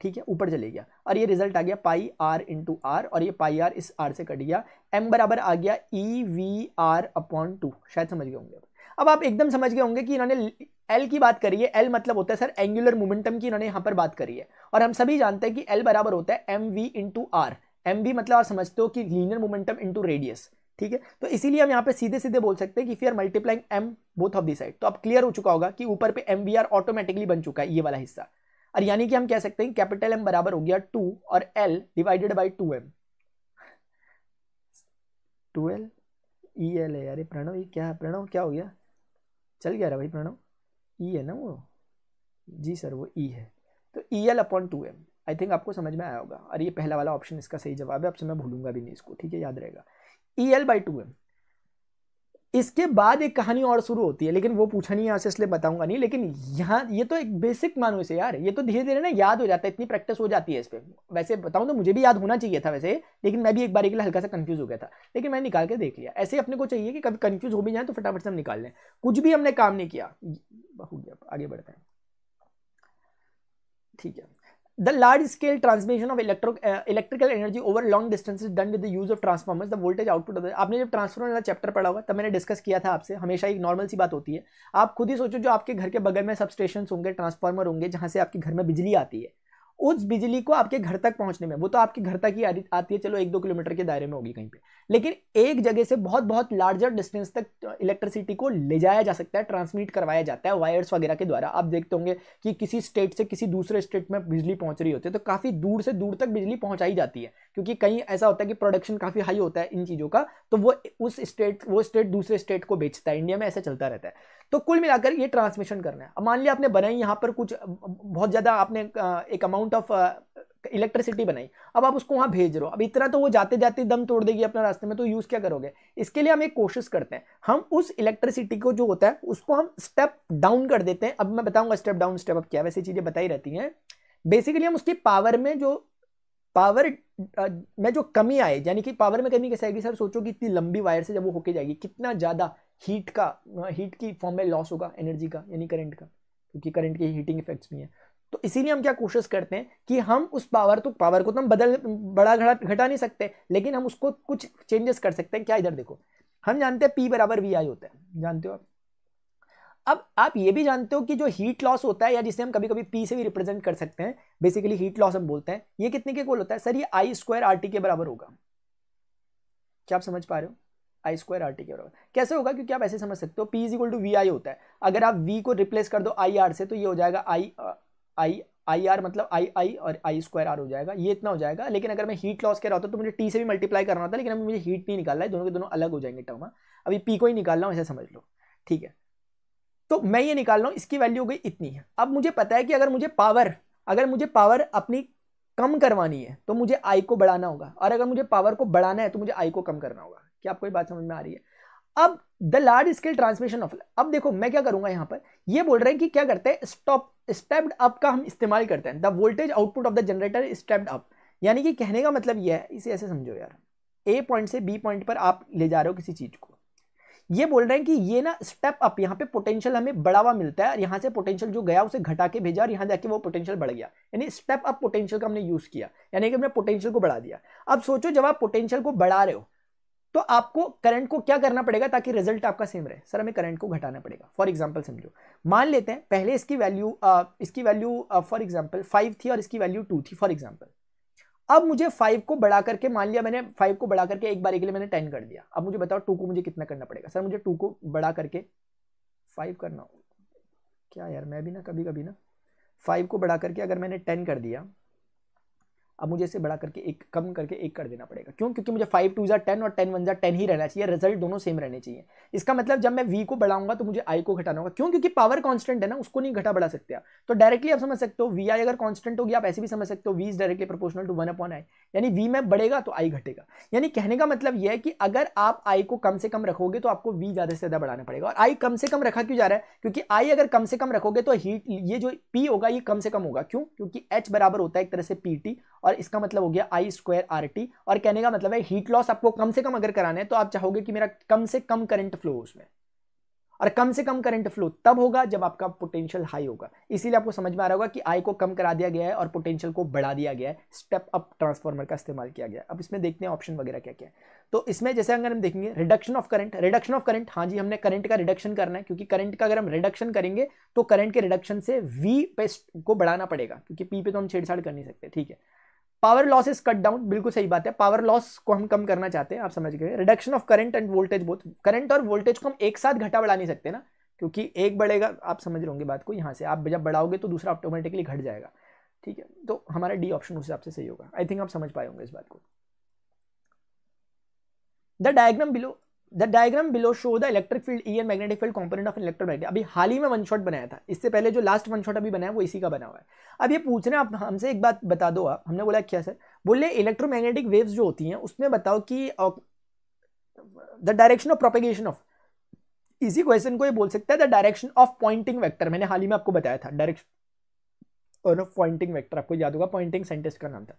Speaker 1: ठीक है? ऊपर चले गया। और ये रिज़ल्ट आ गया पाई आर इंटू आर और ये पाई आर इस आर से कट गया। एम बराबर आ गया E V R upon two शायद समझ गए होंगे। अब आप एकदम समझ गए होंगे कि इन्होंने एल की बात करी है। एल मतलब होता है सर एंगुलर मोमेंटम की इन्होंने यहाँ पर बात करी है। और हम सभी जानते हैं कि एल बराबर होता है M V into R M भी मतलब आप समझते हो कि लीनियर मोमेंटम इंटू रेडियस ठीक है? तो इसीलिए हम यहाँ पे सीधे सीधे बोल सकते हैं कि फिर multiplying M both of the side तो अब क्लियर हो चुका होगा कि ऊपर पे एम वी आर ऑटोमेटिकली बन चुका है, ये वाला हिस्सा। और यानी कि हम कह सकते हैं कैपिटल एम बराबर हो गया टू और L divided by two M two L E L है यार प्रणव, ये क्या, प्रणव, क्या हो गया? चल गया रहा भाई प्रणव। ई e है ना वो? जी सर, वो ई e है। तो E L upon two M I think आपको समझ में आया होगा। और ये पहला वाला ऑप्शन इसका सही जवाब है आपसे मैं भूलूँगा भी नहीं इसको, ठीक है? याद रहेगा। E L by two M इसके बाद एक कहानी और शुरू होती है, लेकिन वो पूछा नहीं यहाँ से इसलिए बताऊँगा नहीं, लेकिन यहाँ, ये तो एक बेसिक मानो इसे यार, ये तो धीरे धीरे ना याद हो जाता है, इतनी प्रैक्टिस हो जाती है इस पर वैसे बताऊँ तो मुझे भी याद होना चाहिए था वैसे, लेकिन मैं भी एक बार के लिए हल्का सा कंफ्यूज हो गया था, लेकिन मैंने निकाल के देख लिया। ऐसे अपने को चाहिए कि कभी कन्फ्यूज़ हो भी जाए तो फटाफट से हम निकाल लें। कुछ भी हमने काम नहीं किया हो गया, आगे बढ़ते हैं। ठीक है। The large scale transmission of electro electrical energy over long distance done with use of transformers the voltage output of आपने जब ट्रांसफॉर्मर वाला चैप्टर पढ़ा होगा, तब मैंने डिस्कस किया था आपसे, हमेशा एक नॉर्मल सी बात होती है। आप खुद ही सोचो जो आपके घर के बगल में सब स्टेशन होंगे ट्रांसफॉर्मर होंगे, जहाँ से आपके घर में बिजली आती है। उस बिजली को आपके घर तक पहुँचने में, वो तो आपके घर तक ही आती है, चलो एक दो किलोमीटर के दायरे में होगी कहीं पे। लेकिन एक जगह से बहुत बहुत लार्जर डिस्टेंस तक इलेक्ट्रिसिटी को ले जाया जा सकता है ट्रांसमिट करवाया जाता है वायर्स वगैरह के द्वारा। आप देखते होंगे कि किसी स्टेट से किसी दूसरे स्टेट में बिजली पहुँच रही होती है तो काफ़ी दूर से दूर तक बिजली पहुंचाई जाती है। क्योंकि कहीं ऐसा होता है कि प्रोडक्शन काफ़ी हाई होता है इन चीज़ों का तो वो उस स्टेट वो स्टेट दूसरे स्टेट को बेचता है। इंडिया में ऐसा चलता रहता है। तो कुल मिलाकर ये ट्रांसमिशन करना है। अब मान लिया आपने बनाई यहाँ पर कुछ, बहुत ज़्यादा आपने एक अमाउंट ऑफ़ इलेक्ट्रिसिटी बनाई। अब आप उसको वहाँ भेज रहे हो। अब इतना तो वो जाते जाते दम तोड़ देगी अपने रास्ते में तो यूज़ क्या करोगे? इसके लिए हम एक कोशिश करते हैं। हम उस इलेक्ट्रिसिटी को जो होता है, उसको हम स्टेप डाउन कर देते हैं। अब मैं बताऊँगा स्टेप डाउन स्टेप अप क्या वैसी चीज़ें बताई रहती हैं। बेसिकली हम उसकी पावर में जो पावर में जो कमी आए यानी कि पावर में कमी कैसे आएगी? सर, सोचो कि इतनी लंबी वायर से जब वो होके जाएगी, कितना ज़्यादा हीट का हीट की फॉर्म में लॉस होगा एनर्जी का, यानी करंट का, क्योंकि करंट के हीटिंग इफेक्ट्स भी हैं। तो इसीलिए हम क्या कोशिश करते हैं कि हम उस पावर तो पावर को तो हम बदल, बड़ा घटा घटा नहीं सकते, लेकिन हम उसको कुछ चेंजेस कर सकते हैं। क्या इधर देखो, हम जानते हैं पी बराबर वी आई होता है। जानते हो आप? अब आप ये भी जानते हो कि जो हीट लॉस होता है या जिसे हम कभी कभी पी से भी रिप्रेजेंट कर सकते हैं बेसिकली हीट लॉस हम बोलते हैं, ये कितने के कोल होता है? सर, ये आई स्क्वायर आर टी के बराबर होगा। क्या आप समझ पा रहे हो? आई स्क्वायर आर टी के बराबर। कैसे होगा? क्योंकि आप ऐसे समझ सकते हो P is equal to V I होता है। अगर आप वी को रिप्लेस कर दो आई आर से तो ये हो जाएगा आई आई आई आर मतलब आई आई और आई स्क्वायर आर हो जाएगा। ये इतना हो जाएगा। लेकिन अगर मैं हीट लॉस कह रहा होता तो मुझे टी से भी मल्टीप्लाई करना था लेकिन अभी मुझे हीट नहीं निकालना है, दोनों के दोनों अलग हो जाएँगे टर्म अभी पी को ही निकालना हूँ, ऐसा समझ लो। ठीक है। तो मैं ये निकाल रहा हूँ, इसकी वैल्यू हो गई इतनी है। अब मुझे पता है कि अगर मुझे पावर अगर मुझे पावर अपनी कम करवानी है तो मुझे आई को बढ़ाना होगा। और अगर मुझे पावर को बढ़ाना है तो मुझे आई को कम करना होगा। क्या आपको ये बात समझ में आ रही है? अब the large scale transmission of अब देखो, मैं क्या करूँगा यहाँ पर? ये बोल रहे हैं कि क्या करते हैं? स्टॉप स्टेप्ड अप का हम इस्तेमाल करते हैं। The voltage output of the generator stepped up यानी कि कहने का मतलब यह है, इसे ऐसे समझो यार। ए पॉइंट से बी पॉइंट पर आप ले जा रहे हो किसी चीज़ को। ये बोल रहे हैं कि ये ना स्टेप अप यहाँ पे पोटेंशियल हमें बढ़ावा मिलता है और यहाँ से पोटेंशियल जो गया उसे घटा के भेजा और यहाँ जाके वो पोटेंशियल बढ़ गया। यानी स्टेप अप पोटेंशियल का हमने यूज़ किया, यानी कि हमने पोटेंशियल को बढ़ा दिया। अब सोचो जब आप पोटेंशियल को बढ़ा रहे हो तो आपको करंट को क्या करना पड़ेगा ताकि रिज़ल्ट आपका सेम रहे? सर, हमें करंट को घटाना पड़ेगा। फॉर एग्ज़ाम्पल समझो, मान लेते हैं पहले इसकी वैल्यू इसकी वैल्यू फॉर एग्ज़ाम्पल फाइव थी और इसकी वैल्यू टू थी फॉर एग्ज़ाम्पल अब मुझे फाइव को बढ़ा करके, मान लिया मैंने फाइव को बढ़ा करके एक बार के लिए मैंने टेन कर दिया। अब मुझे बताओ टू को मुझे कितना करना पड़ेगा? सर, मुझे टू को बढ़ा करके फाइव करना हो क्या यार, मैं भी ना कभी कभी ना फाइव को बढ़ा करके अगर मैंने टेन कर दिया अब मुझे इसे बड़ा करके एक, कम करके एक कर देना पड़ेगा। क्यों? क्योंकि मुझे फाइव टू जार टेन और टेन वन जार टेन ही रहना चाहिए। रिज़ल्ट दोनों सेम रहने चाहिए। इसका मतलब जब मैं वी को बढ़ाऊँगा तो मुझे आई को घटाना होगा। क्यों? क्योंकि पावर कॉन्स्टेंट है ना, उसको नहीं घटा बढ़ा सकते तो डायरेक्टली आप समझ सकते हो वी आई अगर कॉन्स्टेंट होगी, आप ऐसे भी समझ सकते हो V is directly proportional to one upon I यानी वी में बढ़ेगा तो आई घटेगा। यानी कहने का मतलब यह है कि अगर आप आई को कम से कम रखोगे तो आपको वी ज़्यादा से ज़्यादा बढ़ाना पड़ेगा। और आई कम से कम रखा क्यों जा रहा है? क्योंकि आई अगर कम से कम रखोगे तो हीट ये जो पी होगा, ये कम से कम होगा। क्यों? क्योंकि एच बराबर होता है एक तरह से पी टी और इसका मतलब हो गया आई स्क्वायर आर टी और कहने का मतलब है हीट लॉस आपको कम से कम अगर कराना है तो आप चाहोगे कि मेरा कम से कम करंट फ्लो उसमें। और कम से कम करंट फ्लो तब होगा जब आपका पोटेंशियल हाई होगा। इसीलिए आपको समझ में आ रहा होगा कि आई को कम करा दिया गया है और पोटेंशियल को बढ़ा दिया गया है। स्टेप अप ट्रांसफॉर्मर का इस्तेमाल किया गया अब इसमें देखते हैं ऑप्शन वगैरह क्या क्या है। तो इसमें जैसे अगर हम देखेंगे reduction of current reduction of current हाँ जी, हमने करंट का रिडक्शन करना है, क्योंकि करंट का अगर हम रिडक्शन करेंगे तो करंट के रिडक्शन से वी पे को बढ़ाना पड़ेगा, क्योंकि पी पे तो हम छेड़छाड़ कर नहीं सकते, ठीक है। Power loss is cut down बिल्कुल सही बात है। पावर लॉस को हम कम करना चाहते हैं, आप समझ गए। Reduction of current and voltage both current और वोल्टेज को हम एक साथ घटा बढ़ा नहीं सकते ना, क्योंकि एक बढ़ेगा, आप समझ रहे होंगे बात को यहाँ से। आप जब बढ़ाओगे तो दूसरा ऑटोमेटिकली घट जाएगा। ठीक है? तो हमारा डी ऑप्शन उस हिसाब से सही होगा। आई थिंक आप समझ पाए होंगे इस बात को। The diagram below the diagram below show the electric field E and magnetic field component of electromagnetic अभी हाल ही में वन शॉट बनाया था। इससे पहले जो लास्ट वन शॉट अभी बनाया वो इसी का बना हुआ है। अब ये पूछ रहे हैं, आप हमसे एक बात बता दो आप। हमने बोला, क्या सर? बोले इलेक्ट्रोमैग्नेटिक वेव्स जो होती हैं, उसमें बताओ कि the direction of propagation of इसी क्वेश्चन को ये बोल सकता है the direction of Poynting vector मैंने हाल ही में आपको बताया था डायरेक्शन ऑफ़ पॉइंटिंग वेक्टर आपको याद होगा पॉइंटिंग साइंटिस्ट का नाम था।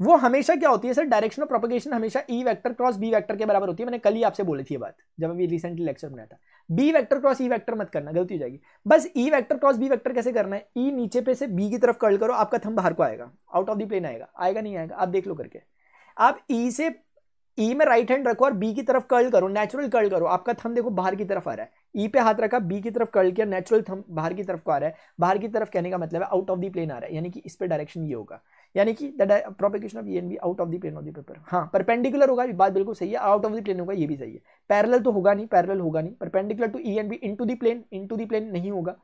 Speaker 1: वो हमेशा क्या होती है सर डायरेक्शन ऑफ़ प्रोपगेशन हमेशा E vector cross B vector के बराबर होती है। मैंने कल ही आपसे बोली थी ये बात, जब अभी रिसेंटली लेक्चर बनाया था। B vector cross E vector मत करना, गलती हो जाएगी। बस E vector cross B vector कैसे करना है? ई नीचे पे से बी की तरफ़ कर्ल करो, आपका थम बाहर को आएगा। आउट ऑफ़ द प्लेन आएगा। आएगा नहीं आएगा, आप देख लो करके। आप ई से ई में राइट हैंड रखो और बी की तरफ़ कर्ल करो नेचुरल कर्ल करो। आपका थम देखो बाहर की तरफ़ आ रहा है। ई पे हाथ रखा बी की तरफ़ कर्ल किया नेचुरल थम बाहर की तरफ़ को आ रहा है। बाहर की तरफ़ कहने का मतलब है आउट ऑफ़ द प्लेन आ रहा है। यानी कि इस पे डायरेक्शन ये होगा। यानी कि the propagation of E and B out of the plane of the paper हाँ परपेंडिकुलर होगा बात बिल्कुल सही है आउट ऑफ़ द प्लेन होगा ये भी सही है। पैरेलल तो होगा नहीं पैरेलल होगा नहीं perpendicular to E and B into the plane into the plane नहीं होगा।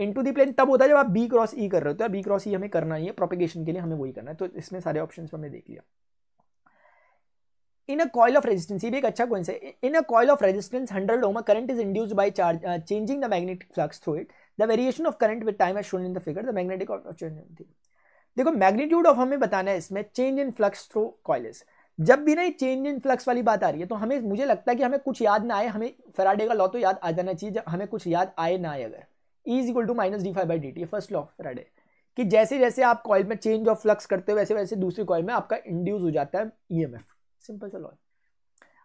Speaker 1: इनटू द प्लेन तब होता है जब आप बी क्रॉस ई कर रहे हो तो बी क्रॉस ई हमें करना ही है प्रोपिगेशन के लिए हमें वही करना है तो इसमें सारे ऑप्शन हमने देख लिया। In a coil of resistance ये भी एक अच्छा क्वेश्चन है। In resistance 100 ohm a current is induced by charge uh, changing the magnetic flux through it. The variation of current with time as shown in the figure. The magnetic of change देखो मैग्नीट्यूड ऑफ़ हमें बताना है इसमें change in flux through coils जब भी ना चेंज इन फ्लक्स वाली बात आ रही है तो हमें, मुझे लगता है कि हमें कुछ याद ना आए, हमें फेराडे का लॉ तो याद आ जाना चाहिए, जब हमें कुछ याद आए ना आए अगर. E is equal to minus D five by D T first law Faraday कि जैसे जैसे आप कॉइल में चेंज ऑफ़ फ्लक्स करते हो, वैसे वैसे दूसरी कॉइल में आपका इंड्यूस हो जाता है ई एम एफ़ सिंपल सा लॉ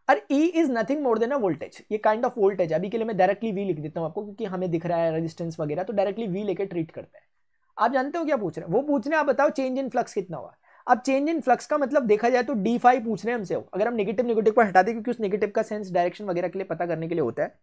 Speaker 1: और E is nothing more than a voltage ये काइंड ऑफ़ वोल्टेज अभी के लिए मैं डायरेक्टली वी लिख देता हूँ आपको, क्योंकि हमें दिख रहा है रेजिस्टेंस वगैरह तो डायरेक्टली वी लेके ट्रीट करते हैं. आप जानते हो क्या पूछ रहे हैं? वो पूछ रहे हैं, आप बताओ चेंज इन फ्लक्स कितना हुआ? अब चेंज इन फ्लक्स का मतलब देखा जाए तो डी फाइव पूछ रहे हैं हमसे। अगर हम नेगेटिव नेगेटिव को हटा दें क्योंकि उस नेगेटिव का सेंस डायरेक्शन वगैरह के लिए पता करने के लिए होता है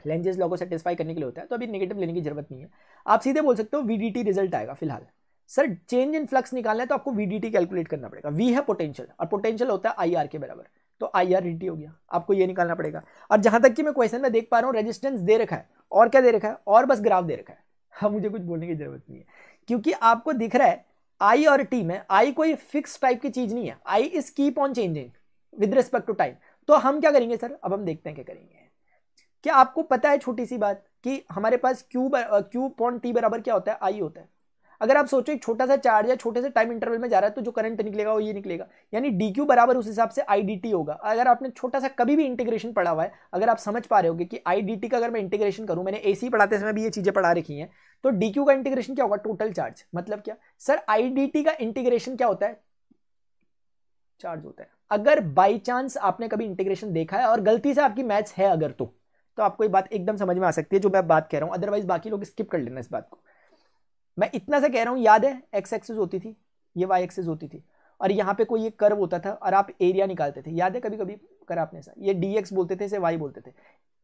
Speaker 1: लेंजेस लॉ को सेटिस्फाई करने के लिए होता है तो अभी नेगेटिव लेने की ज़रूरत नहीं है। आप सीधे बोल सकते हो वीडीटी रिज़ल्ट आएगा फ़िलहाल। सर चेंज इन फ्लक्स निकालना है तो आपको वीडीटी कैलकुलेट करना पड़ेगा। वी है पोटेंशियल और पोटेंशियल होता है आई आर के बराबर। तो आई आर हो गया। आपको ये निकालना पड़ेगा। और जहाँ तक कि मैं क्वेश्चन में देख पा रहा हूँ रेजिस्टेंस दे रखा है, और क्या दे रखा है? और बस ग्राफ दे रखा है। [laughs] हाँ मुझे कुछ बोलने की ज़रूरत नहीं है। क्योंकि आपको दिख रहा है आई और टी में आई कोई फिक्स टाइप की चीज़ नहीं है। I is keep on changing with respect to time तो हम क्या करेंगे सर? अब हम देखते हैं क्या करेंगे। क्या आपको पता है छोटी सी बात कि हमारे पास क्यू क्यू पॉइंट टी बराबर क्या होता है? आई होता है। अगर आप सोचो एक छोटा सा चार्ज या छोटे से टाइम इंटरवल में जा रहा है तो जो करंट निकलेगा वो ये निकलेगा। यानी डी क्यू बराबर उस हिसाब से आई डी टी होगा। अगर आपने छोटा सा कभी भी इंटीग्रेशन पढ़ा हुआ है, अगर आप समझ पा रहे हो कि आई डी टी का अगर मैं इंटीग्रेशन करूँ, मैंने ए सी पढ़ाते समय भी ये चीज़ें पढ़ा रखी हैं तो डी क्यू का इंटीग्रेशन क्या होगा? टोटल चार्ज मतलब क्या? सर आई डी टी का इंटीग्रेशन क्या होता है? चार्ज होता है। अगर बाई चांस आपने कभी इंटीग्रेशन देखा है और गलती से आपकी मैथ्स है अगर तो तो आपको ये बात एकदम समझ में आ सकती है, जो मैं बात कह रहा हूँ। अदरवाइज़ बाकी लोग स्किप कर लेना इस बात को। मैं इतना सा कह रहा हूँ, याद है एक्स एक्सेस होती थी, ये वाई एक्सेस होती थी, और यहाँ पे कोई एक कर्व होता था, और आप एरिया निकालते थे, याद है कभी कभी करा आपने सा ये डी एक्स बोलते थे, इसे वाई बोलते थे,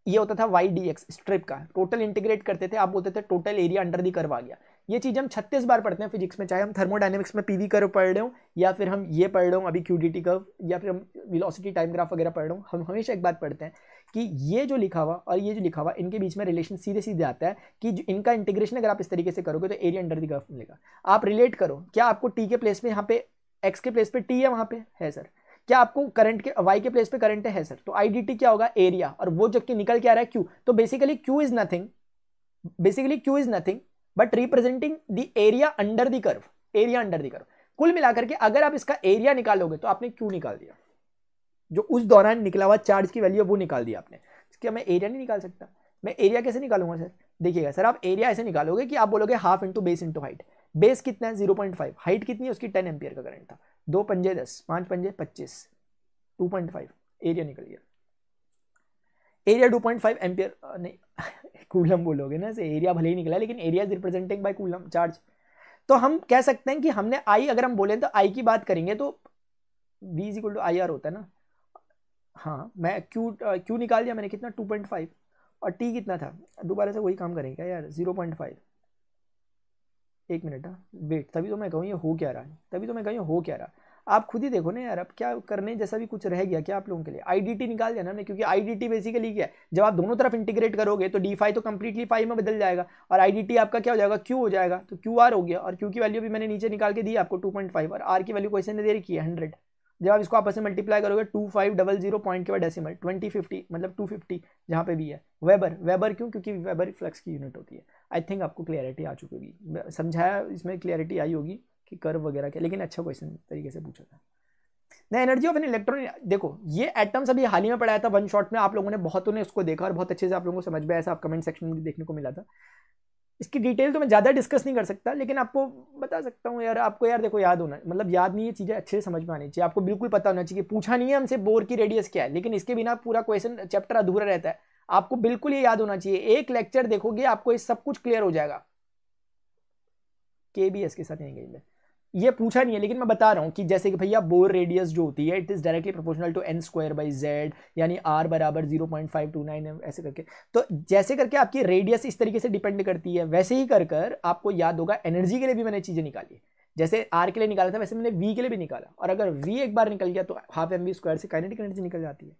Speaker 1: ये होता था वाई डी एक्स स्ट्रिप का टोटल इंटीग्रेट करते थे, आप बोलते थे total area under the curve आ गया। ये चीज़ हम छत्तीस बार पढ़ते हैं फिजिक्स में, चाहे हम थर्मोडाइनमिक्स में पीवी कर्व पढ़ रहे हो, या फिर हम ये पढ़ रहे हो, अभी क्यूडिटी कर्व या फिर हम विलोसिटी टाइम ग्राफ वगैरह पढ़ रहे हो, हम हमेशा एक बात पढ़ते हैं। कि ये जो लिखा हुआ और ये जो लिखा हुआ, इनके बीच में रिलेशन सीधे सीधे आता है कि जो इनका इंटीग्रेशन अगर आप इस तरीके से करोगे तो एरिया अंडर द कर्व मिलेगा। आप रिलेट करो, क्या आपको टी के प्लेस में यहाँ पे एक्स के प्लेस पे टी है वहाँ पे? है सर क्या आपको करंट के वाई के प्लेस पे करंट है? सर तो आई क्या होगा? एरिया और वो जबकि निकल के आ रहा है क्यू तो basically Q is nothing basically Q is nothing but representing the area under the curve area under the curve कुल मिलाकर के अगर आप इसका एरिया निकालोगे तो आपने क्यू निकाल दिया। जो उस दौरान निकला हुआ चार्ज की वैल्यू वो निकाल दिया आपने। क्या मैं एरिया नहीं निकाल सकता। मैं एरिया कैसे निकालूँगा सर देखिएगा सर आप एरिया ऐसे निकालोगे कि आप बोलोगे half into base into height base कितना है? ज़ीरो पॉइंट फाइव हाइट कितनी है? उसकी टेन एम्पियर का करंट था। दो पंजे दस, पाँच पंजे पच्चीस। टू पॉइंट फाइव एरिया निकल गया। Area two point five ampere नहीं, [laughs] कूलम बोलोगे ना एरिया भले ही निकला, लेकिन area is representing by coulomb charge तो हम कह सकते हैं कि हमने आई अगर हम बोले तो आई की बात करेंगे तो V is equal to I R होता है ना। हाँ मैं क्यू क्यू निकाल दिया मैंने? कितना? टू पॉइंट फाइव और टी कितना था? दोबारा से वही काम करेंगे यार? ज़ीरो पॉइंट फाइव एक मिनट हाँ। वेट तभी तो मैं कहूँ ये हो क्या रहा है? तभी तो मैं कहूँ हो क्या रहा आप खुद ही देखो ना यार, अब क्या करने जैसा भी कुछ रह गया क्या आप लोगों के लिए? आई निकाल दिया ना हमने, क्योंकि आई बेसिकली क्या है? जब आप दोनों तरफ़ इंटीग्रेट करोगे तो डी तो कंप्लीटली फाइव में बदल जाएगा। और आई आपका क्या हो जाएगा? क्यू हो जाएगा। तो क्यू आर हो गया। और क्यू की वैल्यू भी मैंने नीचे निकाल के दी आपको टू पॉइंट फाइव और आर की वैल्यू क्वेश्चन ने दे रखी है हंड्रेड जब आप इसको आपस में मल्टीप्लाई करोगे two five double zero point के बाद डेसिमल ट्वेंटी फिफ्टी मतलब टू फिफ्टी जहाँ पे भी है। वेबर वेबर क्यों? क्योंकि वेबर फ्लक्स की यूनिट होती है। आई थिंक आपको क्लियरिटी आ चुकी होगी। समझाया, इसमें क्लियरिटी आई होगी कि कर्व वगैरह के लेकिन अच्छा क्वेश्चन तरीके से पूछा था। ना एनर्जी ऑफ़ एन इलेक्ट्रॉन देखो, ये एटम्स अभी हाल ही में पढ़ाया था वन शॉट में आप लोगों ने, बहुतों ने उसको देखा और बहुत अच्छे से आप लोगों को समझ में आया आप कमेंट सेक्शन में देखने को मिला था। इसकी डिटेल तो मैं ज़्यादा डिस्कस नहीं कर सकता, लेकिन आपको बता सकता हूँ यार, आपको यार देखो याद होना मतलब याद नहीं ये चीज़ें अच्छे से समझ में आनी चाहिए। आपको बिल्कुल पता होना चाहिए पूछा नहीं है हमसे बोर की रेडियस क्या है, लेकिन इसके बिना पूरा क्वेश्चन चैप्टर अधूरा रहता है। आपको बिल्कुल ये याद होना चाहिए, एक लेक्चर देखोगे आपको ये सब कुछ क्लियर हो जाएगा। के बी एस के साथ यहीं ये पूछा नहीं है, लेकिन मैं बता रहा हूँ कि जैसे कि भैया बोर रेडियस जो होती है it is directly proportional to n square by Z यानी आर बराबर zero point five two nine ऐसे करके। तो जैसे करके आपकी रेडियस इस तरीके से डिपेंड करती है, वैसे ही कर कर आपको याद होगा एनर्जी के लिए भी मैंने चीज़ें निकाली। जैसे आर के लिए निकाला था, वैसे मैंने वी के लिए भी निकाला। और अगर वी एक बार निकल गया तो हाफ़ एम वी स्क्वायर से काइनेटिक एनर्जी निकल जाती है।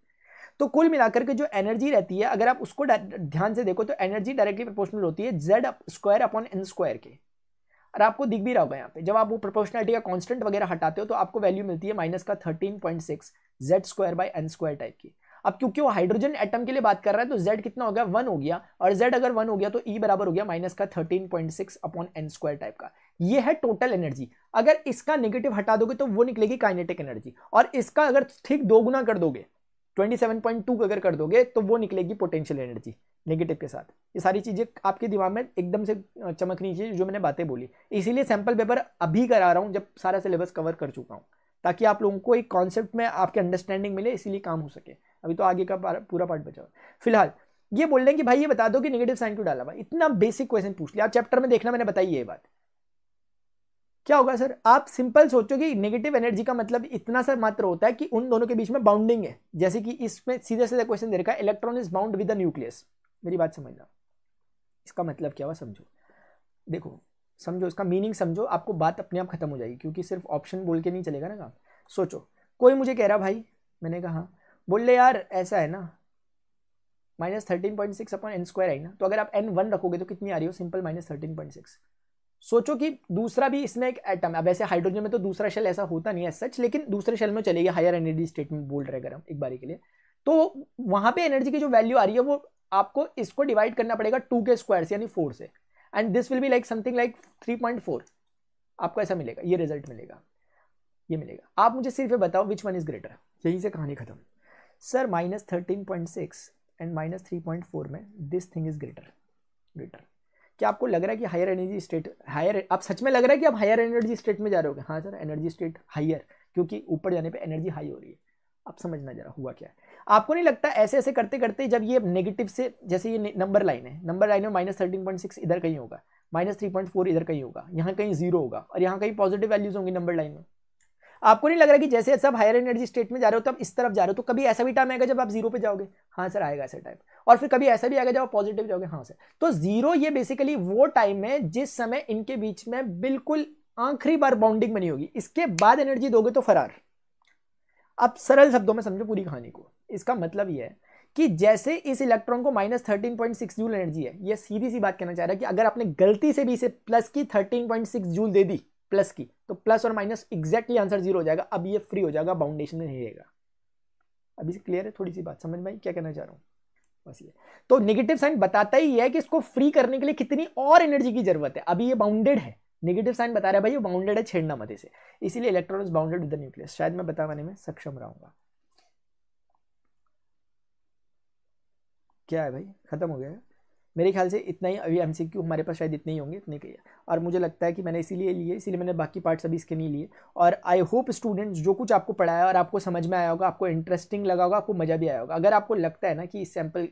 Speaker 1: तो कुल मिलाकर के जो एनर्जी रहती है, अगर आप उसको ध्यान से देखो तो एनर्जी डायरेक्टली प्रोपोर्शनल होती है Z square upon n square के। और आपको दिख भी रहा होगा यहाँ पे। जब आप वो प्रोपोर्शनलिटी का कांस्टेंट वगैरह हटाते हो तो आपको वैल्यू मिलती है माइनस का thirteen point six Z square by n square type की। अब क्योंकि वो हाइड्रोजन एटम के लिए बात कर रहा है तो जेड कितना हो गया? वन हो गया। और जेड अगर वन हो गया तो ई e बराबर हो गया माइनस का thirteen point six upon n square type का। ये है टोटल एनर्जी अगर इसका नेगेटिव हटा दोगे तो वो निकलेगी काइनेटिक एनर्जी और इसका अगर ठीक दो गुना कर दोगे 27.2 अगर कर दोगे तो वो निकलेगी पोटेंशियल एनर्जी नेगेटिव के साथ। ये सारी चीज़ें आपके दिमाग में एकदम से चमकनी चाहिए, जो मैंने बातें बोली। इसीलिए सैंपल पेपर अभी करा रहा हूँ, जब सारा सिलेबस कवर कर चुका हूँ, ताकि आप लोगों को एक कॉन्सेप्ट में आपके अंडरस्टैंडिंग मिले, इसीलिए काम हो सके। अभी तो आगे का पूरा पार्ट बचा फ़िलहाल, ये बोल रहे हैं कि भाई, ये बता दो कि नेगेटिव साइन क्यों डाला हुआ इतना बेसिक क्वेश्चन पूछ लिया। आप चैप्टर में देखना, मैंने बताई ये बात। क्या होगा सर? आप सिंपल सोचो कि नेगेटिव एनर्जी का मतलब इतना सा मात्र होता है कि उन दोनों के बीच में बाउंडिंग है। जैसे कि इसमें सीधे सीधे क्वेश्चन दे रखा है electron is bound with the nucleus मेरी बात समझना। इसका मतलब क्या हुआ? समझो। देखो, समझो, इसका मीनिंग समझो, आपको बात अपने आप खत्म हो जाएगी, क्योंकि सिर्फ़ ऑप्शन बोल के नहीं चलेगा ना काम। सोचो, कोई मुझे कह रहा, भाई, मैंने कहा, बोल ले यार, ऐसा है ना? Minus thirteen point six upon n square आई ना? तो अगर आप एन वन रखोगे तो कितनी आ रही हो? Simple minus thirteen point six सोचो कि दूसरा भी इसमें एक एटम है। ऐसे हाइड्रोजन में तो दूसरा शेल ऐसा होता नहीं है सच लेकिन दूसरे शेल में चलेगा। हायर एनर्जी स्टेट में बोल रहे अगर हम एक बारी के लिए। तो वहाँ पे एनर्जी की जो वैल्यू आ रही है, वो आपको इसको डिवाइड करना पड़ेगा टू के स्क्वायर से यानी फोर से। And this will be like something like three point four आपको ऐसा मिलेगा, ये रिज़ल्ट मिलेगा। ये मिलेगा। आप मुझे सिर्फ़ ये बताओ विच वन इज़ ग्रेटर यहीं से कहानी खत्म। Sir minus thirteen point six and minus three point four में this thing is greater greater क्या आपको लग रहा है कि हायर एनर्जी स्टेट हायर आप सच में लग रहा है कि आप हायर एनर्जी स्टेट में जा रहे हो हाँ सर एनर्जी स्टेट हायर क्योंकि ऊपर जाने पे एनर्जी हाई हो रही है। आप समझना जरा, हुआ क्या है? आपको नहीं लगता ऐसे ऐसे करते करते जब ये नेगेटिव से, जैसे ये नंबर लाइन है नंबर लाइन में माइनस थर्टीन पॉइंट सिक्स इधर कहीं होगा माइनस थ्री पॉइंट फोर इधर कहीं होगा, यहाँ कहीं ज़ीरो होगा, और यहाँ कहीं पॉजिटिव वैल्यूज़ होंगी नंबर लाइन में। आपको नहीं लग रहा कि जैसे सब हायर एनर्जी स्टेट में जा रहे हो तो आप इस तरफ़ जा रहे हो तो कभी ऐसा भी टाइम आएगा जब आप ज़ीरो पे जाओगे? हाँ सर आएगा ऐसा टाइम और फिर कभी ऐसा भी आएगा जब आप पॉजिटिव जाओगे? हाँ सर तो ज़ीरो ये बेसिकली वो टाइम है जिस समय इनके बीच में बिल्कुल आखिरी बार बाउंडिंग बनी होगी। इसके बाद एनर्जी दोगे तो फरार। अब सरल शब्दों में समझो पूरी कहानी को। इसका मतलब यह है कि जैसे इस इलेक्ट्रॉन को minus thirteen point six joule energy है यह सीधी सी बात कहना चाह रहा है कि अगर आपने गलती से भी इसे प्लस की थर्टीन पॉइंट सिक्स जूल दे दी प्लस की तो प्लस और माइनस एग्जैक्टली आंसर ज़ीरो हो जाएगा। अब ये फ्री हो जाएगा बाउंडेशन में नहीं रहेगा। अभी से क्लियर है? थोड़ी सी बात समझ में आई? क्या कहना चाह रहा हूँ? बस ये। तो नेगेटिव साइन बताता ही है कि इसको फ्री करने के लिए कितनी और एनर्जी की ज़रूरत है। अभी ये बाउंडेड है। नेगेटिव साइन बता रहा है भाई ये बाउंडेड है, छेड़ना मत से इसीलिए electron bounded with the nucleus शायद मैं बताने में सक्षम रहूँगा। क्या है भाई? खत्म हो गया? मेरे ख्याल से इतना ही, अभी एमसीक्यू हमारे पास शायद इतने ही होंगे, इतने के और मुझे लगता है कि मैंने इसीलिए लिए, इसीलिए मैंने बाकी पार्ट्स अभी इसके नहीं लिए। और आई होप स्टूडेंट्स जो कुछ आपको पढ़ाया और आपको समझ में आया होगा, आपको इंटरेस्टिंग लगा होगा, आपको मज़ा भी आया होगा। अगर आपको लगता है ना कि इस सैंपल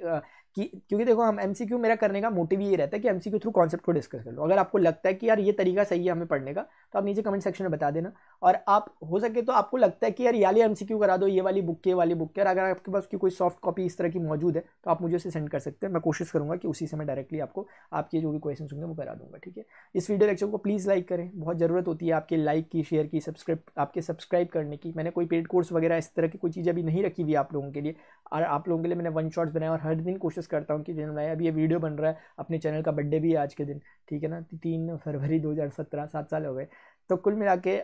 Speaker 1: कि, क्योंकि देखो हम एमसीक्यू मेरा करने का मोटिव ये रहता है कि एमसीक्यू थ्रू कॉन्सेप्ट को डिस्कस कर लो। अगर आपको लगता है कि यार ये तरीका सही है हमें पढ़ने का तो आप नीचे कमेंट सेक्शन में बता देना। और आप, हो सके तो आपको लगता है कि यार ये एमसीक्यू करा दो, ये वाली बुक के वाली बुक के और अगर आपके पास की कोई सॉफ्ट कॉपी इस तरह की मौजूद है तो आप मुझे उसे सेंड कर सकते हैं। मैं कोशिश करूँगा कि उसी से मैं डायरेक्टली आपको, आपके जो भी क्वेश्चन होंगे वो करा दूँगा, ठीक है? इस वीडियो लेक्चर को प्लीज़ लाइक करें। बहुत ज़रूरत होती है आपके लाइक की शेयर की सब्सक्राइब आपके सब्सक्राइब करने की। मैंने कोई पेड कोर्स वगैरह इस तरह की कोई चीज़ अभी नहीं रखी हुई आप लोगों के लिए। और आप लोगों के लिए मैंने वन शॉट्स बनाया और हर दिन कोशिश करता हूँ कि जिन्होंने बनाया, अभी ये वीडियो बन रहा है, अपने चैनल का बर्थडे भी है आज के दिन, ठीक है ना? तीन फरवरी दो हज़ार सत्रह, सात साल हो गए। तो कुल मिला के